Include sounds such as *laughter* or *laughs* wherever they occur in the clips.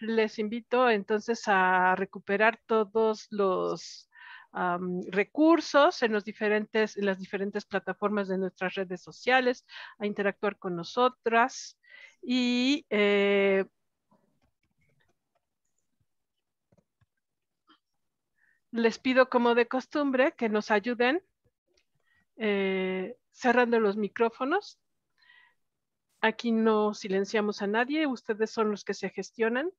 les invito entonces a recuperar todos los recursos en, los diferentes, en las diferentes plataformas de nuestras redes sociales, a interactuar con nosotras y eh, les pido como de costumbre que nos ayuden eh, cerrando los micrófonos. Aquí no silenciamos a nadie, ustedes son los que se gestionan.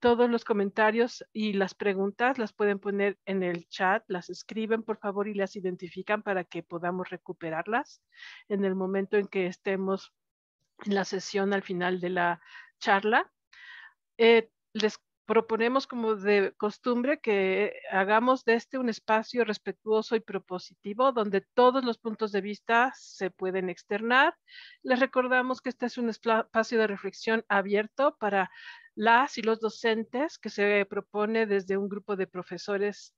Todos los comentarios y las preguntas las pueden poner en el chat, las escriben por favor y las identifican para que podamos recuperarlas en el momento en que estemos en la sesión al final de la charla. Eh, les proponemos como de costumbre que hagamos de este un espacio respetuoso y propositivo donde todos los puntos de vista se pueden externar. Les recordamos que este es un espacio de reflexión abierto para las y los docentes que se propone desde un grupo de profesores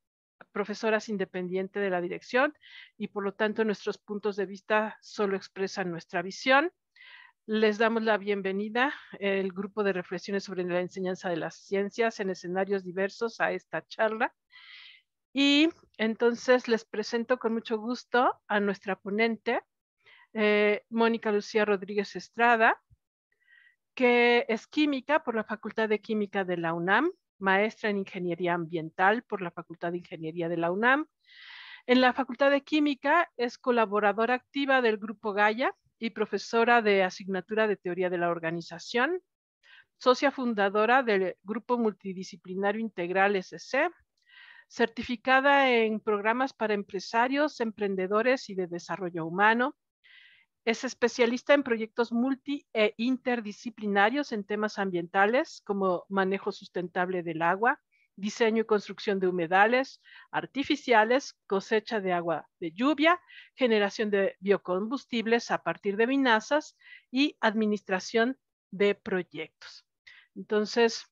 profesoras independiente de la dirección y por lo tanto nuestros puntos de vista solo expresan nuestra visión. Les damos la bienvenida, el grupo de reflexiones sobre la enseñanza de las ciencias en escenarios diversos a esta charla. Y entonces les presento con mucho gusto a nuestra ponente, eh, Mónica Lucía Rodríguez Estrada, que es química por la Facultad de Química de la UNAM, maestra en Ingeniería Ambiental por la Facultad de Ingeniería de la UNAM. En la Facultad de Química es colaboradora activa del Grupo Gaia, y profesora de asignatura de teoría de la organización, socia fundadora del Grupo Multidisciplinario Integral SC, certificada en programas para empresarios, emprendedores y de desarrollo humano. Es especialista en proyectos multi e interdisciplinarios en temas ambientales como manejo sustentable del agua, diseño y construcción de humedales artificiales, cosecha de agua de lluvia, generación de biocombustibles a partir de vinazas y administración de proyectos. Entonces,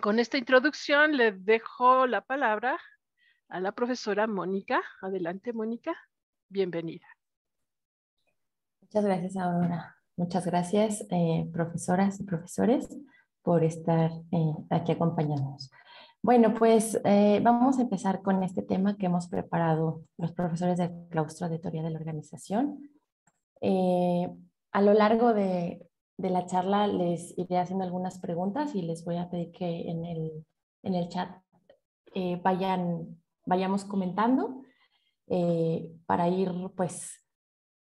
con esta introducción le dejo la palabra a la profesora Mónica. Adelante, Mónica. Bienvenida. Muchas gracias, Aurora. Muchas gracias, eh, profesoras y profesores, por estar eh, aquí acompañándonos. Bueno, pues eh, vamos a empezar con este tema que hemos preparado los profesores del claustro de teoría de la organización. Eh, a lo largo de, la charla les iré haciendo algunas preguntas y les voy a pedir que en el, chat eh, vayan, vayamos comentando para ir pues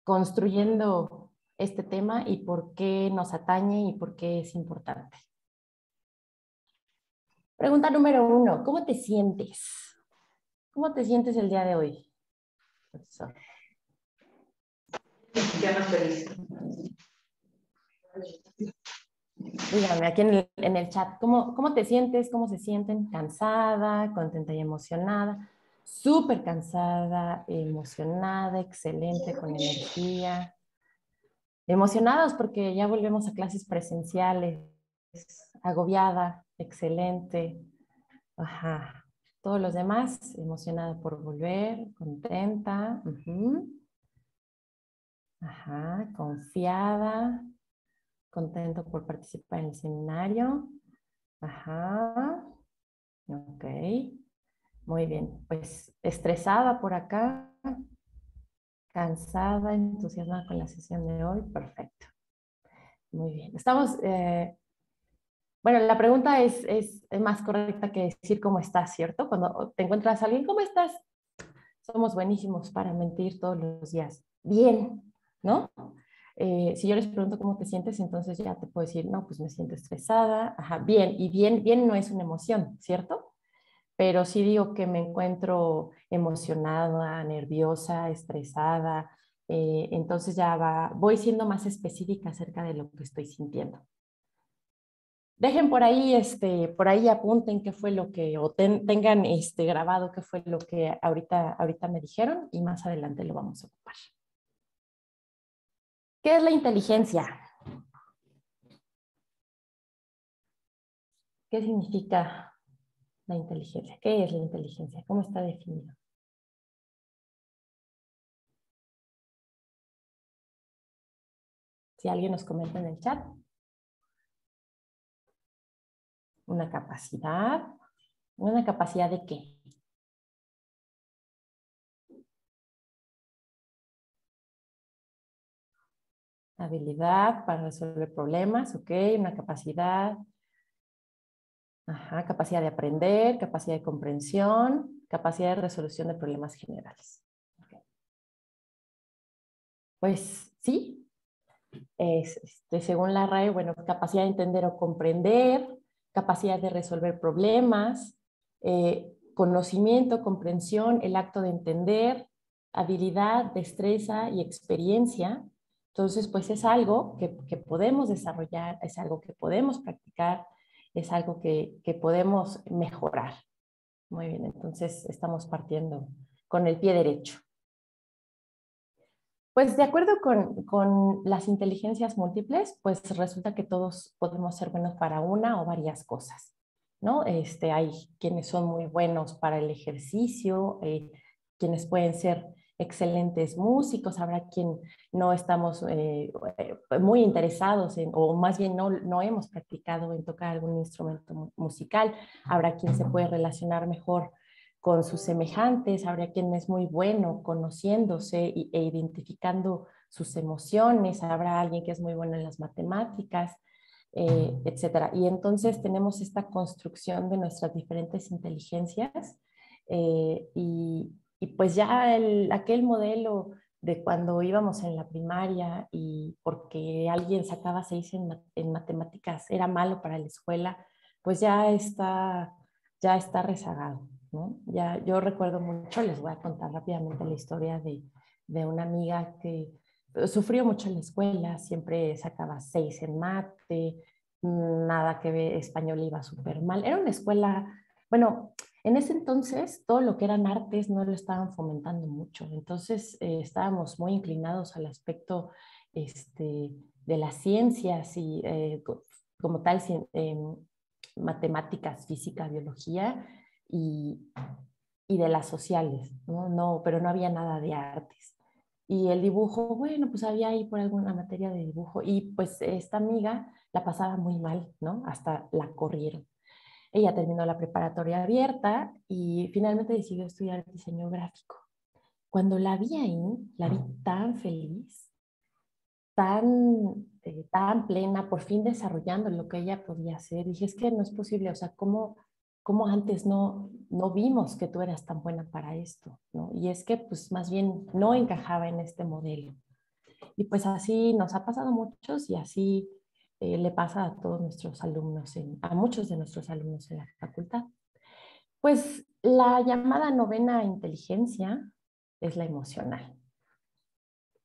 construyendo este tema y por qué nos atañe y por qué es importante. Pregunta número uno, ¿cómo te sientes? ¿Cómo te sientes el día de hoy, profesor? Más feliz. Dígame, aquí en el, chat, ¿cómo, ¿cómo, te sientes? ¿Cómo se sienten? ¿Cansada? ¿Contenta y emocionada? Súper cansada, emocionada, excelente, con energía. Emocionados porque ya volvemos a clases presenciales, agobiada, excelente. Ajá. Todos los demás, emocionada por volver, contenta. Ajá, confiada, contento por participar en el seminario. Ajá. Ok. Muy bien. Pues estresada por acá, cansada, entusiasmada con la sesión de hoy. Perfecto. Muy bien. Estamos eh, bueno, la pregunta es, más correcta que decir cómo estás, ¿cierto? Cuando te encuentras a alguien, ¿cómo estás? Somos buenísimos para mentir todos los días. Bien, ¿no? Eh, si yo les pregunto cómo te sientes, entonces ya te puedo decir, no, pues me siento estresada, ajá, bien, y bien, bien no es una emoción, ¿cierto? Pero sí digo que me encuentro emocionada, nerviosa, estresada, eh, entonces ya va, voy siendo más específica acerca de lo que estoy sintiendo. Dejen por ahí, este, por ahí apunten qué fue lo que, o tengan este, grabado qué fue lo que ahorita, ahorita me dijeron y más adelante lo vamos a ocupar. ¿Qué es la inteligencia? ¿Qué significa la inteligencia? ¿Qué es la inteligencia? ¿Cómo está definido? Si alguien nos comenta en el chat. Una capacidad. ¿Una capacidad de qué? Habilidad para resolver problemas, ok. Una capacidad. Ajá, capacidad de aprender, capacidad de comprensión, capacidad de resolución de problemas generales. Pues sí, es, este, según la RAE, bueno, capacidad de entender o comprender, capacidad de resolver problemas, eh, conocimiento, comprensión, el acto de entender, habilidad, destreza y experiencia. Entonces, pues es algo que, podemos desarrollar, es algo que podemos practicar, es algo que, que podemos mejorar. Muy bien, entonces estamos partiendo con el pie derecho. Pues de acuerdo con, las inteligencias múltiples, pues resulta que todos podemos ser buenos para una o varias cosas, ¿no? Este, hay quienes son muy buenos para el ejercicio, eh, quienes pueden ser excelentes músicos, habrá quien no estamos eh, eh, muy interesados en, o más bien no, no hemos practicado en tocar algún instrumento musical, habrá quien se puede relacionar mejor con sus semejantes, habría quien es muy bueno conociéndose e identificando sus emociones, habrá alguien que es muy bueno en las matemáticas, eh, etc. Y entonces tenemos esta construcción de nuestras diferentes inteligencias eh, y, pues ya el, aquel modelo de cuando íbamos en la primaria y porque alguien sacaba seis en, en matemáticas era malo para la escuela, pues ya está, ya está rezagado. Ya, yo recuerdo mucho, les voy a contar rápidamente la historia de, de una amiga que sufrió mucho en la escuela, siempre sacaba seis en mate, nada que ver, español iba súper mal. Era una escuela, bueno, en ese entonces todo lo que eran artes no lo estaban fomentando mucho, entonces eh, estábamos muy inclinados al aspecto este, de las ciencias y eh, como tal, matemáticas, física, biología, y, de las sociales, ¿no? ¿no? Pero no había nada de artes. Y el dibujo, bueno, pues había ahí por alguna materia de dibujo y pues esta amiga la pasaba muy mal, ¿no? Hasta la corrieron. Ella terminó la preparatoria abierta y finalmente decidió estudiar diseño gráfico. Cuando la vi ahí, la vi tan feliz, tan, eh, tan plena, por fin desarrollando lo que ella podía hacer. Dije, es que no es posible, o sea, ¿cómo, cómo antes no, no vimos que tú eras tan buena para esto, ¿no? Y es que pues más bien no encajaba en este modelo. Y pues así nos ha pasado a muchos y así eh, le pasa a todos nuestros alumnos, a muchos de nuestros alumnos en la facultad. Pues la llamada novena inteligencia es la emocional.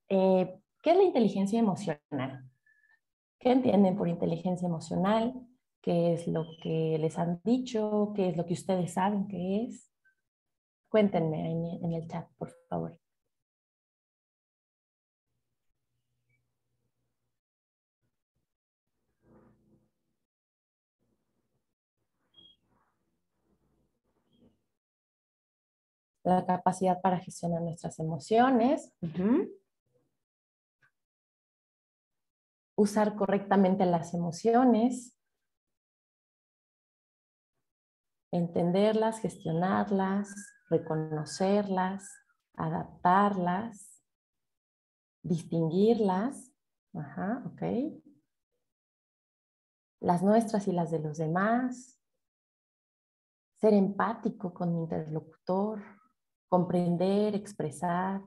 Eh, ¿Qué es la inteligencia emocional? ¿Qué entienden por inteligencia emocional? Qué es lo que les han dicho, qué es lo que ustedes saben que es. Cuéntenme en, el chat, por favor. La capacidad para gestionar nuestras emociones. Usar correctamente las emociones. Entenderlas, gestionarlas, reconocerlas, adaptarlas, distinguirlas, ajá, ok, las nuestras y las de los demás, ser empático con mi interlocutor, comprender, expresar,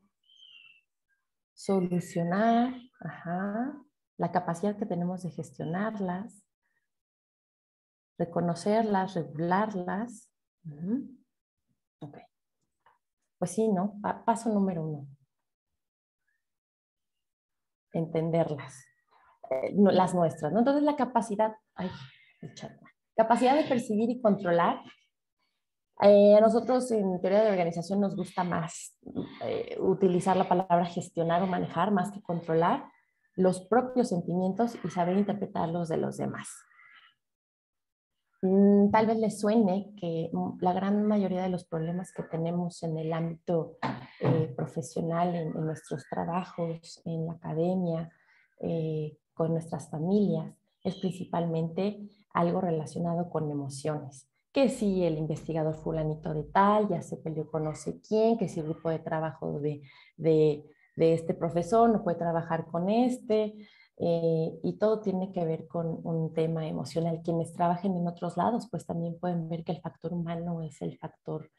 solucionar, ajá, la capacidad que tenemos de gestionarlas, reconocerlas, regularlas. Ok. Pues sí, ¿no? Paso número uno. Entenderlas. Eh, las nuestras, ¿no? Entonces la capacidad, ay, capacidad de percibir y controlar. Eh, a nosotros en teoría de organización nos gusta más eh, utilizar la palabra gestionar o manejar más que controlar los propios sentimientos y saber interpretarlos de los demás. Mm, tal vez les suene que mm, la gran mayoría de los problemas que tenemos en el ámbito eh, profesional, en, nuestros trabajos, en la academia, eh, con nuestras familias, es principalmente algo relacionado con emociones. Que si el investigador fulanito de tal ya se peleó con no quién, que si el grupo de trabajo de, de, de este profesor no puede trabajar con este, eh, y todo tiene que ver con un tema emocional. Quienes trabajen en otros lados, pues también pueden ver que el factor humano es el factor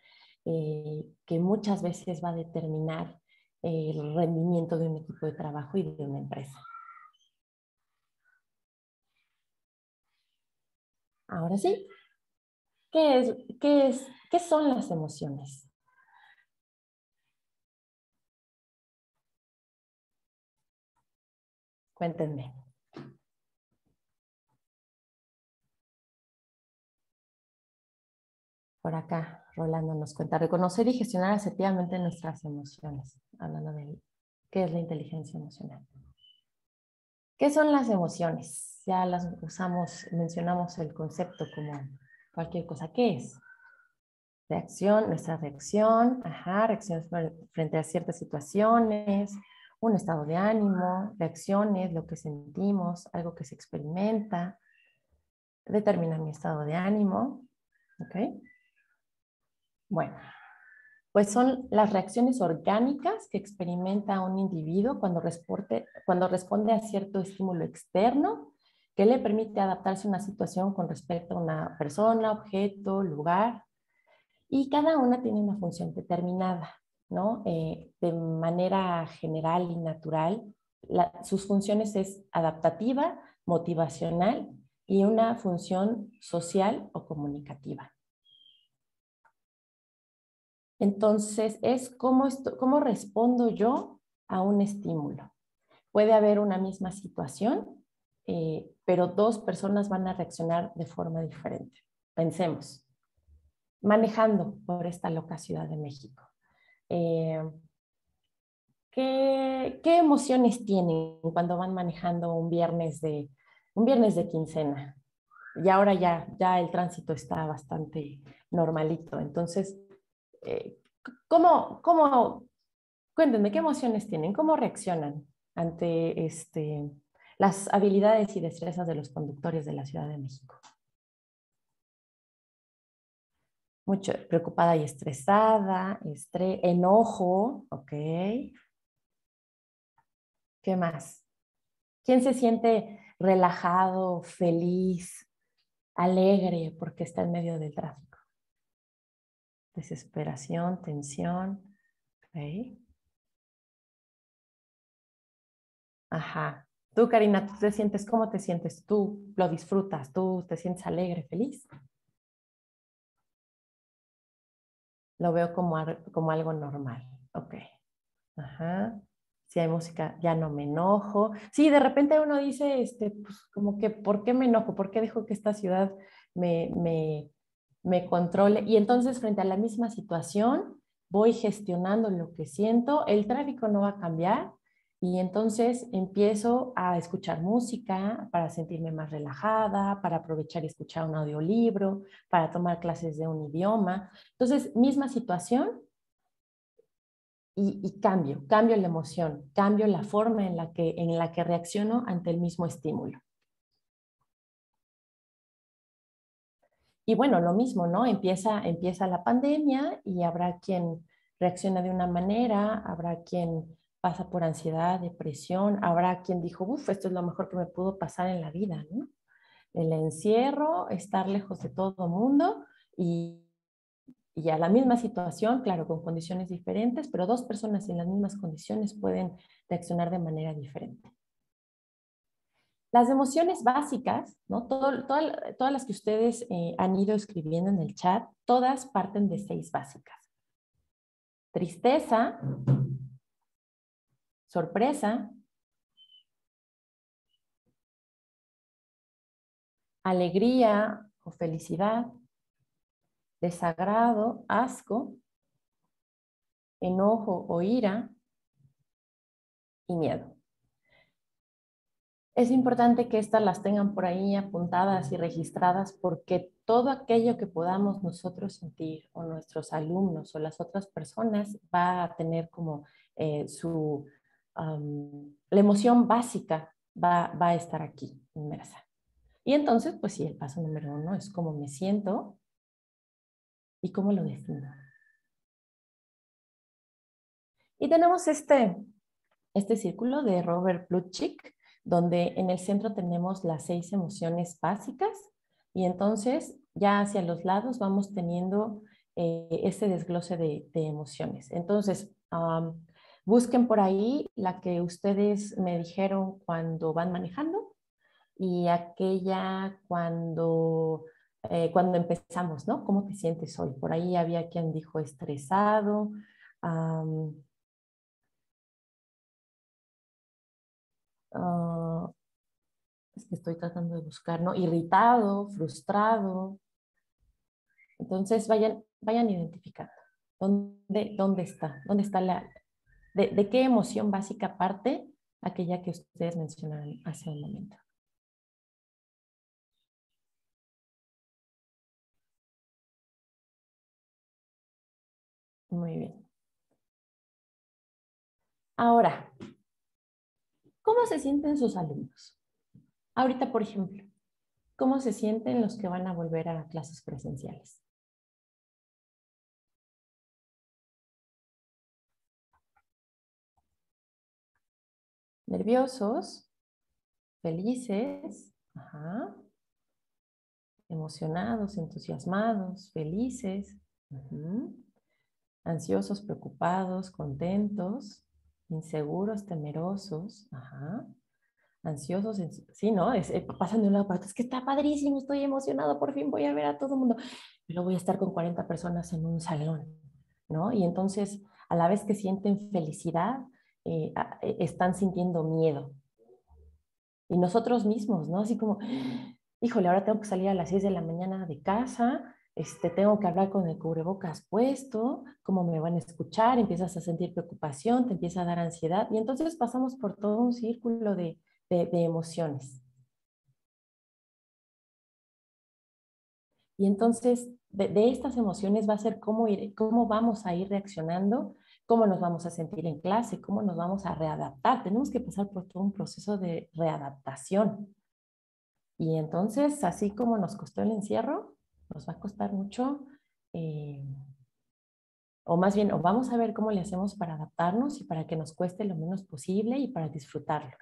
eh, que muchas veces va a determinar el rendimiento de un equipo de trabajo y de una empresa. Ahora sí, ¿qué, es, qué, es, ¿qué son las emociones? Cuéntenme. Por acá, Rolando nos cuenta, reconocer y gestionar asertivamente nuestras emociones, hablando de qué es la inteligencia emocional. ¿Qué son las emociones? Ya las usamos, mencionamos el concepto como cualquier cosa. ¿Qué es? Reacción, nuestra reacción, ajá, reacciones frente a ciertas situaciones, un estado de ánimo, reacciones, lo que sentimos, algo que se experimenta, determina mi estado de ánimo. ¿Ok? Bueno, pues son las reacciones orgánicas que experimenta un individuo cuando, cuando responde a cierto estímulo externo que le permite adaptarse a una situación con respecto a una persona, objeto, lugar. Y cada una tiene una función determinada. ¿No? Eh, de manera general y natural, sus funciones es adaptativa, motivacional y una función social o comunicativa. Entonces, es cómo, cómo respondo yo a un estímulo. Puede haber una misma situación, eh, pero dos personas van a reaccionar de forma diferente. Pensemos, manejando por esta loca Ciudad de México. Eh, ¿qué, emociones tienen cuando van manejando un viernes de, un viernes de quincena? Y ahora ya, ya el tránsito está bastante normalito. Entonces, eh, ¿cómo, cómo, cuéntenme, ¿qué emociones tienen? ¿Cómo reaccionan ante este, las habilidades y destrezas de los conductores de la Ciudad de México? Mucho preocupada y estresada, enojo, ¿ok? ¿Qué más? ¿Quién se siente relajado, feliz, alegre porque está en medio del tráfico? Desesperación, tensión, ¿ok? Ajá. Tú, Karina, ¿tú te sientes cómo te sientes? ¿Tú lo disfrutas? ¿Tú te sientes alegre, feliz? Lo veo como, como algo normal. Ok. Ajá. Si hay música, ya no me enojo. Sí, de repente uno dice, este, pues como que, ¿por qué me enojo? ¿Por qué dejo que esta ciudad me, me, me controle? Y entonces, frente a la misma situación, voy gestionando lo que siento. El tráfico no va a cambiar, y entonces empiezo a escuchar música para sentirme más relajada, para aprovechar y escuchar un audiolibro, para tomar clases de un idioma. Entonces, misma situación y, cambio, cambio la emoción, cambio la forma en la, que, en la que reacciono ante el mismo estímulo. Y bueno, lo mismo, ¿no? Empieza, empieza la pandemia y habrá quien reacciona de una manera, habrá quien pasa por ansiedad, depresión. Habrá quien dijo, uff, esto es lo mejor que me pudo pasar en la vida. El encierro, estar lejos de todo mundo y, y a la misma situación, claro, con condiciones diferentes, pero dos personas en las mismas condiciones pueden reaccionar de manera diferente. Las emociones básicas, ¿no? Todo, todas las que ustedes eh, han ido escribiendo en el chat, todas parten de seis básicas. Tristeza, sorpresa, alegría o felicidad, desagrado, asco, enojo o ira. Y miedo. Es importante que estas las tengan por ahí apuntadas y registradas porque todo aquello que podamos nosotros sentir o nuestros alumnos o las otras personas va a tener como eh, su la emoción básica va, a estar aquí inmersa. Y entonces, pues sí, el paso número uno es cómo me siento y cómo lo defino. Y tenemos este, este círculo de Robert Plutchik, donde en el centro tenemos las seis emociones básicas y entonces ya hacia los lados vamos teniendo eh, este desglose de, emociones. Entonces, busquen por ahí la que ustedes me dijeron cuando van manejando y aquella cuando, eh, cuando empezamos, ¿no? ¿Cómo te sientes hoy? Por ahí había quien dijo estresado. Ah, es que estoy tratando de buscar, ¿no? Irritado, frustrado. Entonces vayan, vayan identificando dónde, dónde está, dónde está la, de, qué emoción básica parte aquella que ustedes mencionaron hace un momento. Muy bien. Ahora, ¿Cómo se sienten sus alumnos? Ahorita, por ejemplo, ¿cómo se sienten los que van a volver a clases presenciales? Nerviosos, felices, emocionados, entusiasmados, felices, ansiosos, preocupados, contentos, inseguros, temerosos, ajá, ansiosos, sí, ¿no? Es, eh, pasan de un lado para otro, es que está padrísimo, estoy emocionado, por fin voy a ver a todo el mundo, pero voy a estar con 40 personas en un salón, ¿no? Y entonces, a la vez que sienten felicidad, eh, eh, están sintiendo miedo. Y nosotros mismos, ¿no? Así como, híjole, ahora tengo que salir a las 6 de la mañana de casa, este, tengo que hablar con el cubrebocas puesto, cómo me van a escuchar, empiezas a sentir preocupación, te empieza a dar ansiedad y entonces pasamos por todo un círculo de, emociones. Y entonces de, estas emociones va a ser cómo, ir, cómo vamos a ir reaccionando, cómo nos vamos a sentir en clase, cómo nos vamos a readaptar. Tenemos que pasar por todo un proceso de readaptación. Y entonces, así como nos costó el encierro, nos va a costar mucho, eh, o más bien, o vamos a ver cómo le hacemos para adaptarnos y para que nos cueste lo menos posible y para disfrutarlo.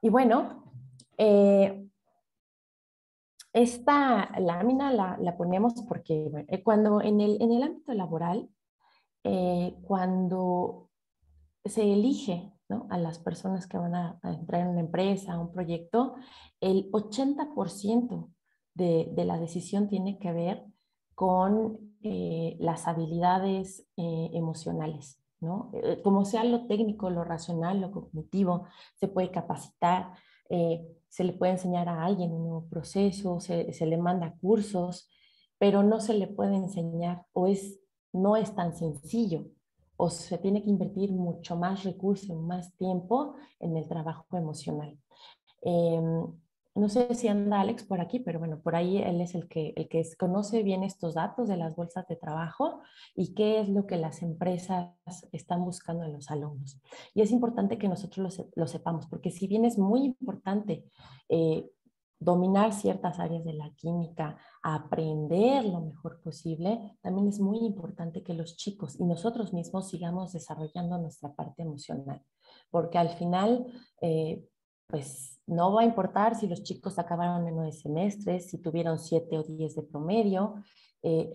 Y bueno, eh, esta lámina la, ponemos porque eh, cuando en el, en el ámbito laboral, cuando se elige a las personas que van a, entrar en una empresa, a un proyecto, el 80% de, de, la decisión tiene que ver con eh, las habilidades eh, emocionales. ¿no? Eh, como sea lo técnico, lo racional, lo cognitivo, se puede capacitar, se le puede enseñar a alguien un nuevo proceso, se, se, le manda cursos, pero no se le puede enseñar o es, no es tan sencillo o se tiene que invertir mucho más recursos, más tiempo en el trabajo emocional. Em, no sé si anda Alex por aquí, pero bueno, por ahí él es el que, el que conoce bien estos datos de las bolsas de trabajo y qué es lo que las empresas están buscando en los alumnos. Y es importante que nosotros lo, sepamos, porque si bien es muy importante eh, dominar ciertas áreas de la química, aprender lo mejor posible, también es muy importante que los chicos y nosotros mismos sigamos desarrollando nuestra parte emocional, porque al final, eh, pues no va a importar si los chicos acabaron en nueve semestres, si tuvieron siete o diez de promedio, eh,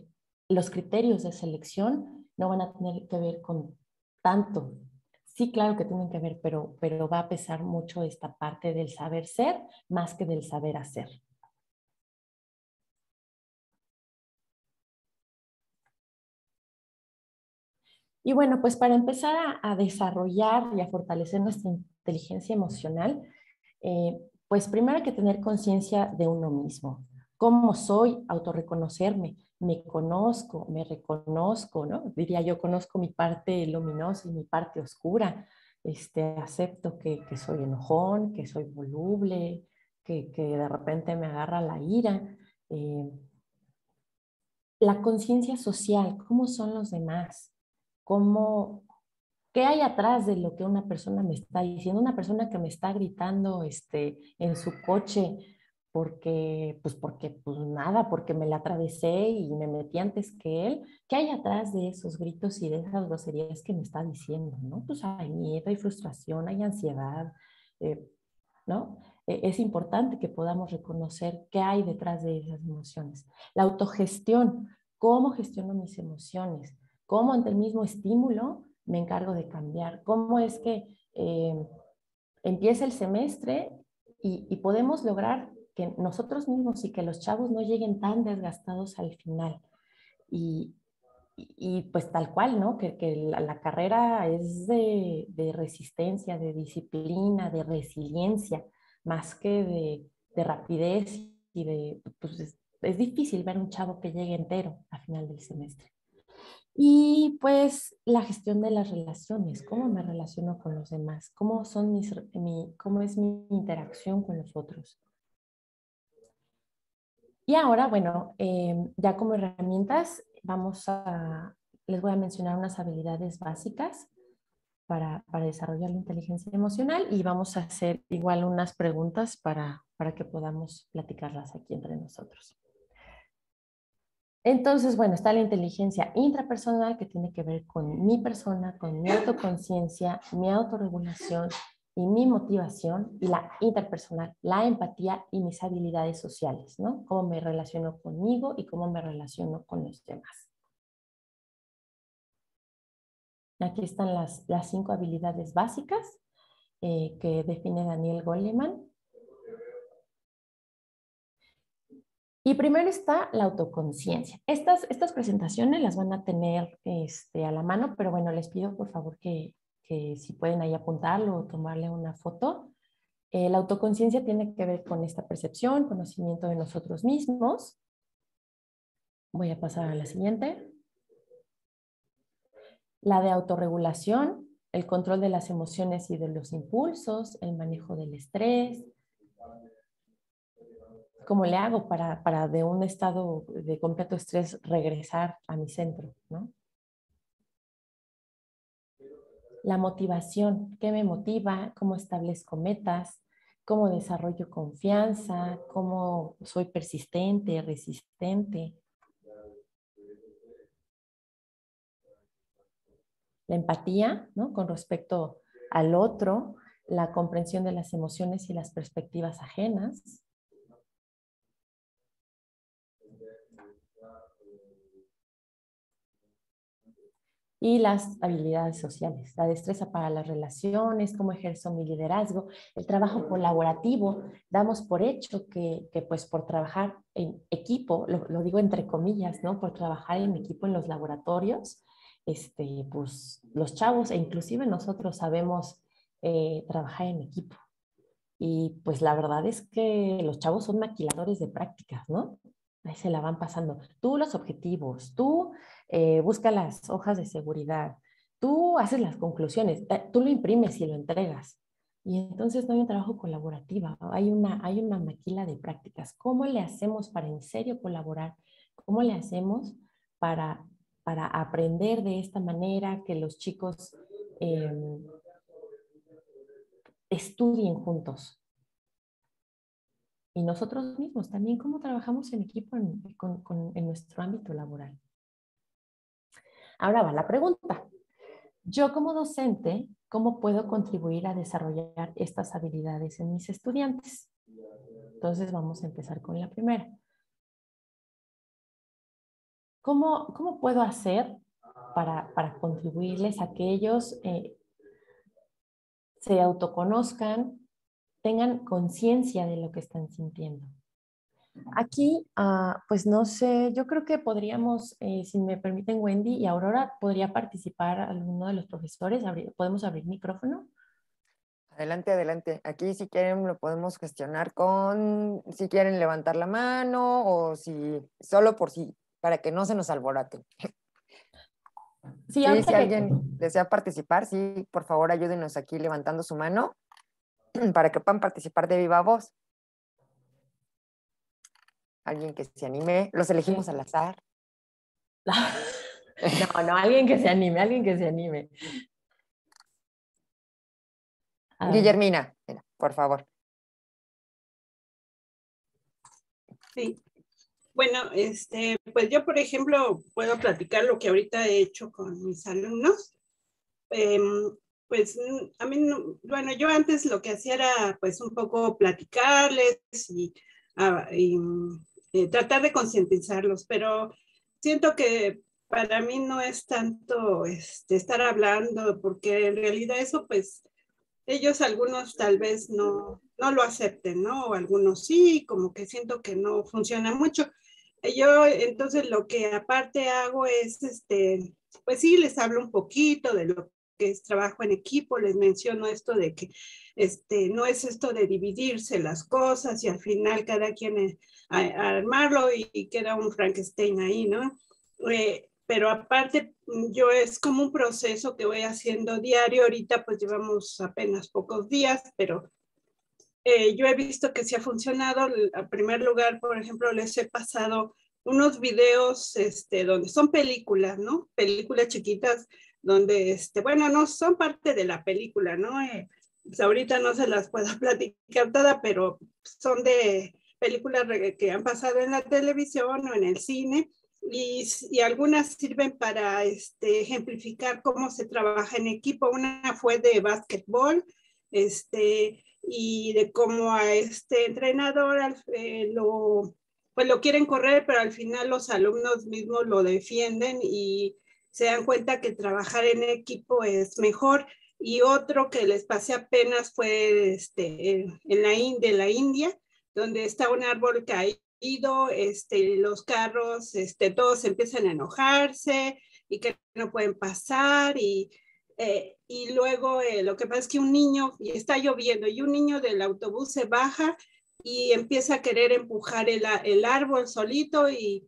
los criterios de selección no van a tener que ver con tanto Sí, claro que tienen que ver, pero, pero va a pesar mucho esta parte del saber ser más que del saber hacer. Y bueno, pues para empezar a, desarrollar y a fortalecer nuestra inteligencia emocional, eh, pues primero hay que tener conciencia de uno mismo. ¿Cómo soy? Autorreconocerme me conozco, me reconozco, ¿no? Diría yo, conozco mi parte luminosa y mi parte oscura. Este, acepto que, soy enojón, que soy voluble, que, de repente me agarra la ira. Eh, la conciencia social, ¿cómo son los demás? ¿Cómo, ¿Qué hay atrás de lo que una persona me está diciendo? Una persona que me está gritando este, en su coche porque, pues porque, pues nada, porque me la atravesé y me metí antes que él. ¿Qué hay atrás de esos gritos y de esas groserías que me está diciendo? ¿no? Pues hay miedo, hay frustración, hay ansiedad, eh, ¿no? E, es importante que podamos reconocer qué hay detrás de esas emociones. La autogestión, cómo gestiono mis emociones, cómo ante el mismo estímulo me encargo de cambiar, cómo es que eh, empieza el semestre y, podemos lograr que nosotros mismos y que los chavos no lleguen tan desgastados al final. Y, pues tal cual, ¿no? Que, la, carrera es de, resistencia, de disciplina, de resiliencia, más que de, rapidez y de, pues es, difícil ver un chavo que llegue entero a final del semestre. Y pues la gestión de las relaciones, cómo me relaciono con los demás, cómo, son mis, mi, cómo es mi interacción con los otros. Y ahora, bueno, em, ya como herramientas, vamos a, les voy a mencionar unas habilidades básicas para, para, desarrollar la inteligencia emocional y vamos a hacer igual unas preguntas para, para que podamos platicarlas aquí entre nosotros. Entonces, bueno, está la inteligencia intrapersonal que tiene que ver con mi persona, con mi autoconciencia, mi autorregulación y mi motivación, y la interpersonal, la empatía y mis habilidades sociales, ¿no? Cómo me relaciono conmigo y cómo me relaciono con los demás. Aquí están las, cinco habilidades básicas eh, que define Daniel Goleman. Y primero está la autoconciencia. Estas, estas presentaciones las van a tener este, a la mano, pero bueno, les pido por favor que, que si pueden ahí apuntarlo o tomarle una foto. Eh, la autoconciencia tiene que ver con esta percepción, conocimiento de nosotros mismos. Voy a pasar a la siguiente. La de autorregulación, el control de las emociones y de los impulsos, el manejo del estrés, ¿Cómo le hago para, para de un estado de completo estrés regresar a mi centro? ¿no? La motivación, ¿qué me motiva? ¿Cómo establezco metas? ¿Cómo desarrollo confianza? ¿Cómo soy persistente, resistente? La empatía, ¿no? Con respecto al otro, la comprensión de las emociones y las perspectivas ajenas, y las habilidades sociales, la destreza para las relaciones, cómo ejerzo mi liderazgo, el trabajo colaborativo. Damos por hecho que, que pues por trabajar en equipo, lo, digo entre comillas, ¿no? Por trabajar en equipo en los laboratorios, este, pues los chavos e inclusive nosotros sabemos eh, trabajar en equipo. Y pues la verdad es que los chavos son maquiladores de prácticas, ¿no? Ahí se la van pasando. Tú los objetivos, tú eh, busca las hojas de seguridad, tú haces las conclusiones, eh, tú lo imprimes y lo entregas. Y entonces no hay un trabajo colaborativo, hay una, hay una maquila de prácticas. ¿Cómo le hacemos para en serio colaborar? ¿Cómo le hacemos para, para aprender de esta manera que los chicos em, estudien juntos? Y nosotros mismos también cómo trabajamos en equipo en, nuestro ámbito laboral. Ahora va la pregunta. Yo como docente, ¿cómo puedo contribuir a desarrollar estas habilidades en mis estudiantes? Entonces vamos a empezar con la primera. ¿Cómo, cómo puedo hacer para, para contribuirles a que ellos eh, se autoconozcan, tengan conciencia de lo que están sintiendo. Aquí, ah, pues no sé, yo creo que podríamos, eh, si me permiten Wendy y Aurora, podría participar alguno de los profesores. ¿Podemos abrir micrófono? Adelante, adelante. Aquí si quieren lo podemos gestionar con, si quieren levantar la mano o si, solo por si, para que no se nos alboroten. Sí, si alguien desea participar, sí, por favor ayúdenos aquí levantando su mano *clears throat* para que puedan participar de viva voz. Alguien que se anime, los elegimos al azar. *laughs* No, no, alguien que se anime, alguien que se anime. Guillermina, por favor. Sí. Bueno, este, pues yo, por ejemplo, puedo platicar lo que ahorita he hecho con mis alumnos. Em, pues a mí, bueno, yo antes lo que hacía era pues un poco platicarles y, ah, eh, tratar de concientizarlos, pero siento que para mí no es tanto este, estar hablando, porque en realidad eso pues ellos algunos tal vez no, no lo acepten, ¿no? O algunos sí, como que siento que no funciona mucho. Yo entonces lo que aparte hago es, este, pues sí, les hablo un poquito de lo que es trabajo en equipo, les menciono esto de que este, no es esto de dividirse las cosas y al final cada quien eh, armarlo y, queda un Frankenstein ahí, ¿no? Eh, pero aparte yo es como un proceso que voy haciendo diario, ahorita pues llevamos apenas pocos días, pero eh, yo he visto que sí ha funcionado. En primer lugar, por ejemplo, les he pasado unos videos este, donde son películas, ¿no? Películas chiquitas donde, este, bueno, no son parte de la película, ¿no? Eh, pues ahorita no se las puedo *laughs* platicar todas, pero son de películas que han pasado en la televisión o en el cine y, y algunas sirven para este, ejemplificar cómo se trabaja en equipo. Una fue de básquetbol, este, y de cómo a este entrenador eh, lo, pues lo quieren correr, pero al final los alumnos mismos lo defienden y se dan cuenta que trabajar en equipo es mejor. Y otro que les pasé apenas fue este, en la, de la India, donde está un árbol caído, este, los carros, este, todos empiezan a enojarse y que no pueden pasar y eh, y luego eh, lo que pasa es que un niño, y está lloviendo, y un niño del autobús se baja y empieza a querer empujar el, el árbol solito y,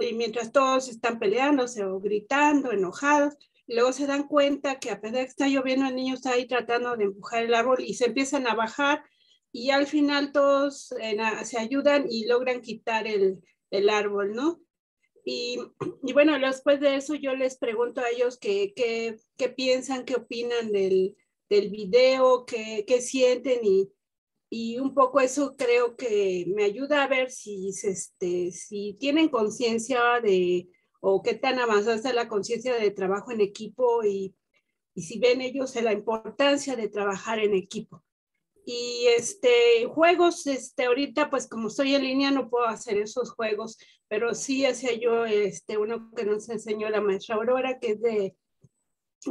y, mientras todos están peleándose o gritando, enojados, luego se dan cuenta que a pesar de que está lloviendo, el niño está ahí tratando de empujar el árbol y se empiezan a bajar y al final todos eh, se ayudan y logran quitar el, el árbol, ¿no? Y, y, bueno, después de eso yo les pregunto a ellos qué, qué, qué piensan, qué opinan del, del video, qué, qué sienten y, y, un poco eso creo que me ayuda a ver si, este, si tienen conciencia de o qué tan avanzada está la conciencia de trabajo en equipo y, y si ven ellos la importancia de trabajar en equipo. Y este, juegos, este, ahorita pues como estoy en línea no puedo hacer esos juegos, pero sí hacía yo este, uno que nos enseñó la maestra Aurora, que es de,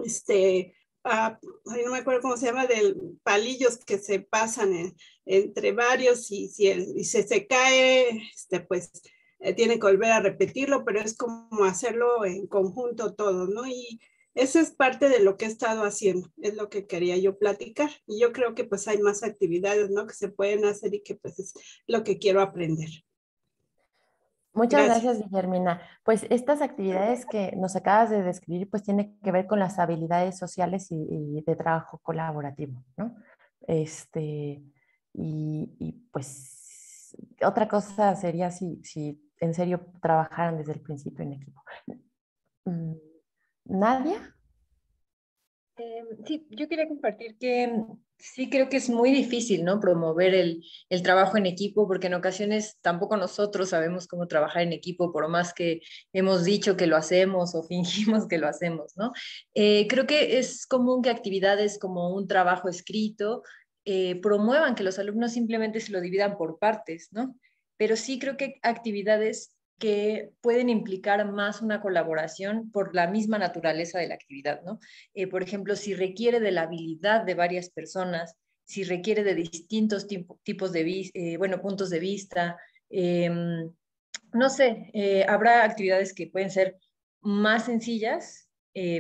este, ah, no me acuerdo cómo se llama, de palillos que se pasan entre varios y si y se, se cae, este, pues eh, tiene que volver a repetirlo, pero es como hacerlo en conjunto todo, ¿no? Y eso es parte de lo que he estado haciendo, es lo que quería yo platicar. Y yo creo que pues hay más actividades, ¿no? Que se pueden hacer y que pues es lo que quiero aprender. Muchas gracias. Guillermina. Pues estas actividades que nos acabas de describir pues tienen que ver con las habilidades sociales y, de trabajo colaborativo, ¿no? Este, y, pues otra cosa sería si, si en serio trabajaran desde el principio en equipo. Mm, Nadia. Em, sí, yo quería compartir que sí creo que es muy difícil, ¿no? Promover el, trabajo en equipo, porque en ocasiones tampoco nosotros sabemos cómo trabajar en equipo, por más que hemos dicho que lo hacemos o *laughs* fingimos que lo hacemos, ¿no? Eh, creo que es común que actividades como un trabajo escrito eh, promuevan que los alumnos simplemente se lo dividan por partes, ¿no? Pero sí creo que actividades que pueden implicar más una colaboración por la misma naturaleza de la actividad, ¿no? Eh, por ejemplo, si requiere de la habilidad de varias personas, si requiere de distintos tipos de, eh, bueno, puntos de vista, em, no sé, eh, habrá actividades que pueden ser más sencillas,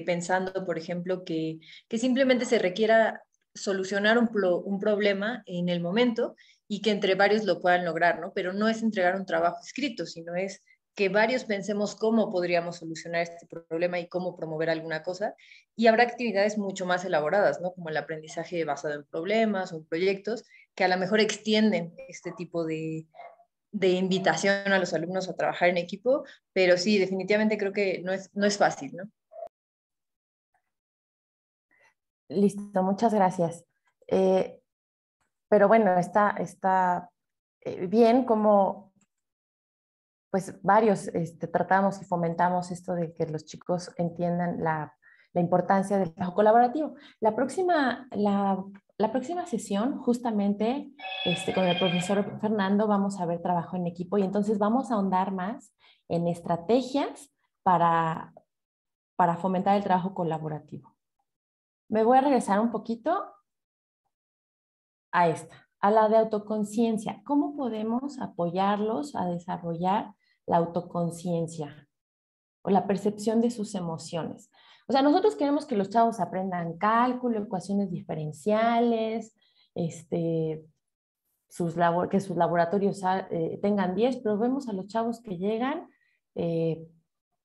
pensando, por ejemplo, que, que simplemente se requiera solucionar un, un, problema en el momento y que entre varios lo puedan lograr, ¿no? Pero no es entregar un trabajo escrito, sino es que varios pensemos cómo podríamos solucionar este problema y cómo promover alguna cosa. Y habrá actividades mucho más elaboradas, ¿no? Como el aprendizaje basado en problemas o proyectos, que a lo mejor extienden este tipo de, de invitación a los alumnos a trabajar en equipo, pero sí, definitivamente creo que no es, no es fácil, ¿no? Listo, muchas gracias. Eh, pero bueno, está, está eh, bien como pues varios este, tratamos y fomentamos esto de que los chicos entiendan la, la importancia del trabajo colaborativo. La próxima, la, la próxima sesión, justamente este, con el profesor Fernando, vamos a ver trabajo en equipo y entonces vamos a ahondar más en estrategias para, para fomentar el trabajo colaborativo. Me voy a regresar un poquito a esta, a la de autoconciencia. ¿Cómo podemos apoyarlos a desarrollar la autoconciencia o la percepción de sus emociones? O sea, nosotros queremos que los chavos aprendan cálculo, ecuaciones diferenciales, este, sus que sus laboratorios ah, eh, tengan 10, pero vemos a los chavos que llegan, eh,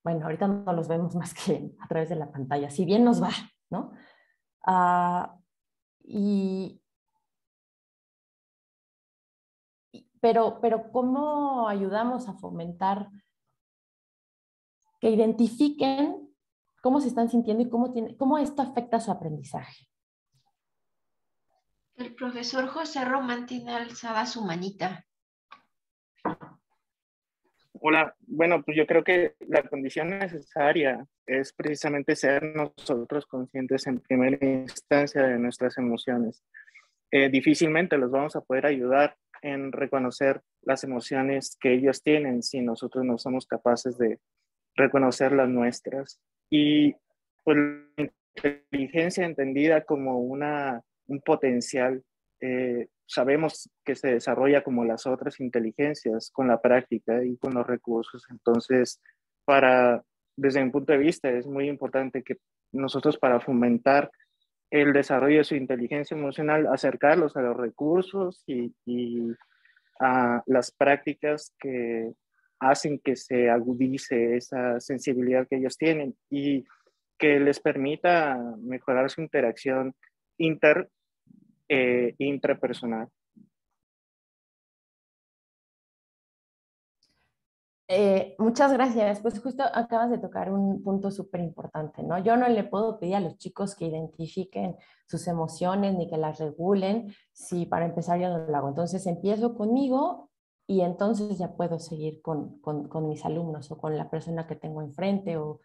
bueno, ahorita no los vemos más que a través de la pantalla, si bien nos va, ¿no? Ah, y, pero, pero ¿cómo ayudamos a fomentar que identifiquen cómo se están sintiendo y cómo, tiene, cómo esto afecta su aprendizaje? El profesor José Román tiene alzada su manita. Hola, bueno, pues yo creo que la condición necesaria es precisamente ser nosotros conscientes en primera instancia de nuestras emociones. Eh, difícilmente los vamos a poder ayudar en reconocer las emociones que ellos tienen si nosotros no somos capaces de reconocer las nuestras. Y pues la inteligencia entendida como una, un potencial eh, sabemos que se desarrolla como las otras inteligencias con la práctica y con los recursos. Entonces, para, desde mi punto de vista, es muy importante que nosotros para fomentar el desarrollo de su inteligencia emocional, acercarlos a los recursos y, a las prácticas que hacen que se agudice esa sensibilidad que ellos tienen y que les permita mejorar su interacción inter eh, intrapersonal. Eh, muchas gracias. Pues justo acabas de tocar un punto súper importante, ¿no? Yo no le puedo pedir a los chicos que identifiquen sus emociones ni que las regulen si para empezar yo no lo hago. Entonces empiezo conmigo y entonces ya puedo seguir con, con, con mis alumnos o con la persona que tengo enfrente o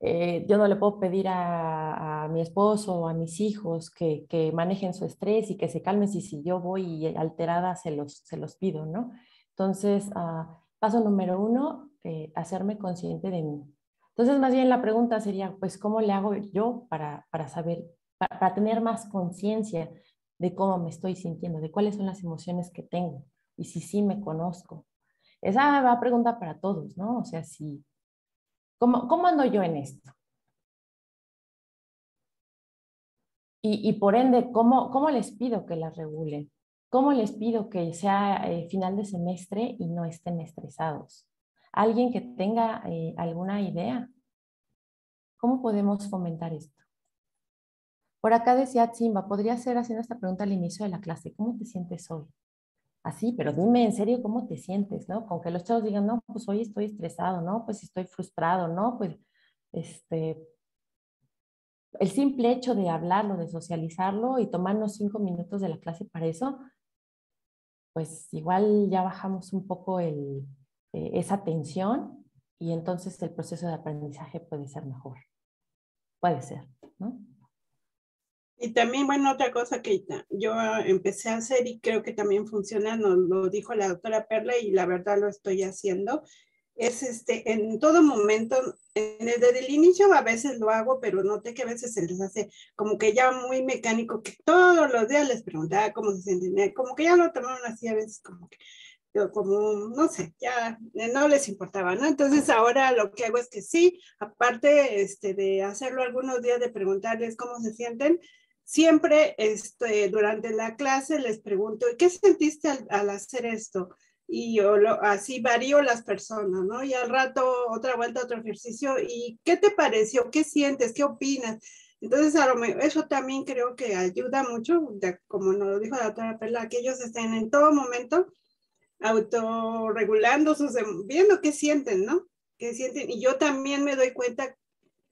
eh, yo no le puedo pedir a, mi esposo o a mis hijos que, manejen su estrés y que se calmen si, si yo voy alterada se los, se los pido, ¿no? Entonces, ah, paso número uno, eh, hacerme consciente de mí. Entonces, más bien la pregunta sería, pues, ¿cómo le hago yo para, para saber, para, tener más conciencia de cómo me estoy sintiendo, de cuáles son las emociones que tengo y si sí me conozco? Esa va pregunta para todos, ¿no? O sea, si ¿Cómo, ando yo en esto? Y, por ende, ¿cómo, ¿cómo, les pido que las regulen? ¿Cómo les pido que sea eh, final de semestre y no estén estresados? ¿Alguien que tenga eh, alguna idea? ¿Cómo podemos fomentar esto? Por acá decía Chimba, podría ser haciendo esta pregunta al inicio de la clase, ¿cómo te sientes hoy? así, pero dime en serio cómo te sientes, ¿no? Con que los chavos digan, no, pues hoy estoy estresado, no, pues estoy frustrado, no, pues, este, el simple hecho de hablarlo, de socializarlo y tomarnos cinco minutos de la clase para eso, pues igual ya bajamos un poco el, eh, esa tensión y entonces el proceso de aprendizaje puede ser mejor. Puede ser, ¿no? Y también, bueno, otra cosa que yo empecé a hacer y creo que también funciona, nos lo dijo la doctora Perla y la verdad lo estoy haciendo, es este, en todo momento, desde el inicio a veces lo hago, pero noté que a veces se les hace como que ya muy mecánico, que todos los días les preguntaba cómo se sienten, como que ya lo tomaron así a veces como que como, no sé, ya no les importaba, ¿no? Entonces ahora lo que hago es que sí, aparte este, de hacerlo algunos días, de preguntarles cómo se sienten, siempre este, durante la clase les pregunto, ¿qué sentiste al, hacer esto? Y yo lo, así varío las personas, ¿no? Y al rato otra vuelta, otro ejercicio, ¿y qué te pareció? ¿Qué sientes? ¿Qué opinas? Entonces, eso también creo que ayuda mucho, como nos lo dijo la doctora Perla, que ellos estén en todo momento autorregulando sus, em, viendo qué sienten, ¿no? ¿Qué sienten? Y yo también me doy cuenta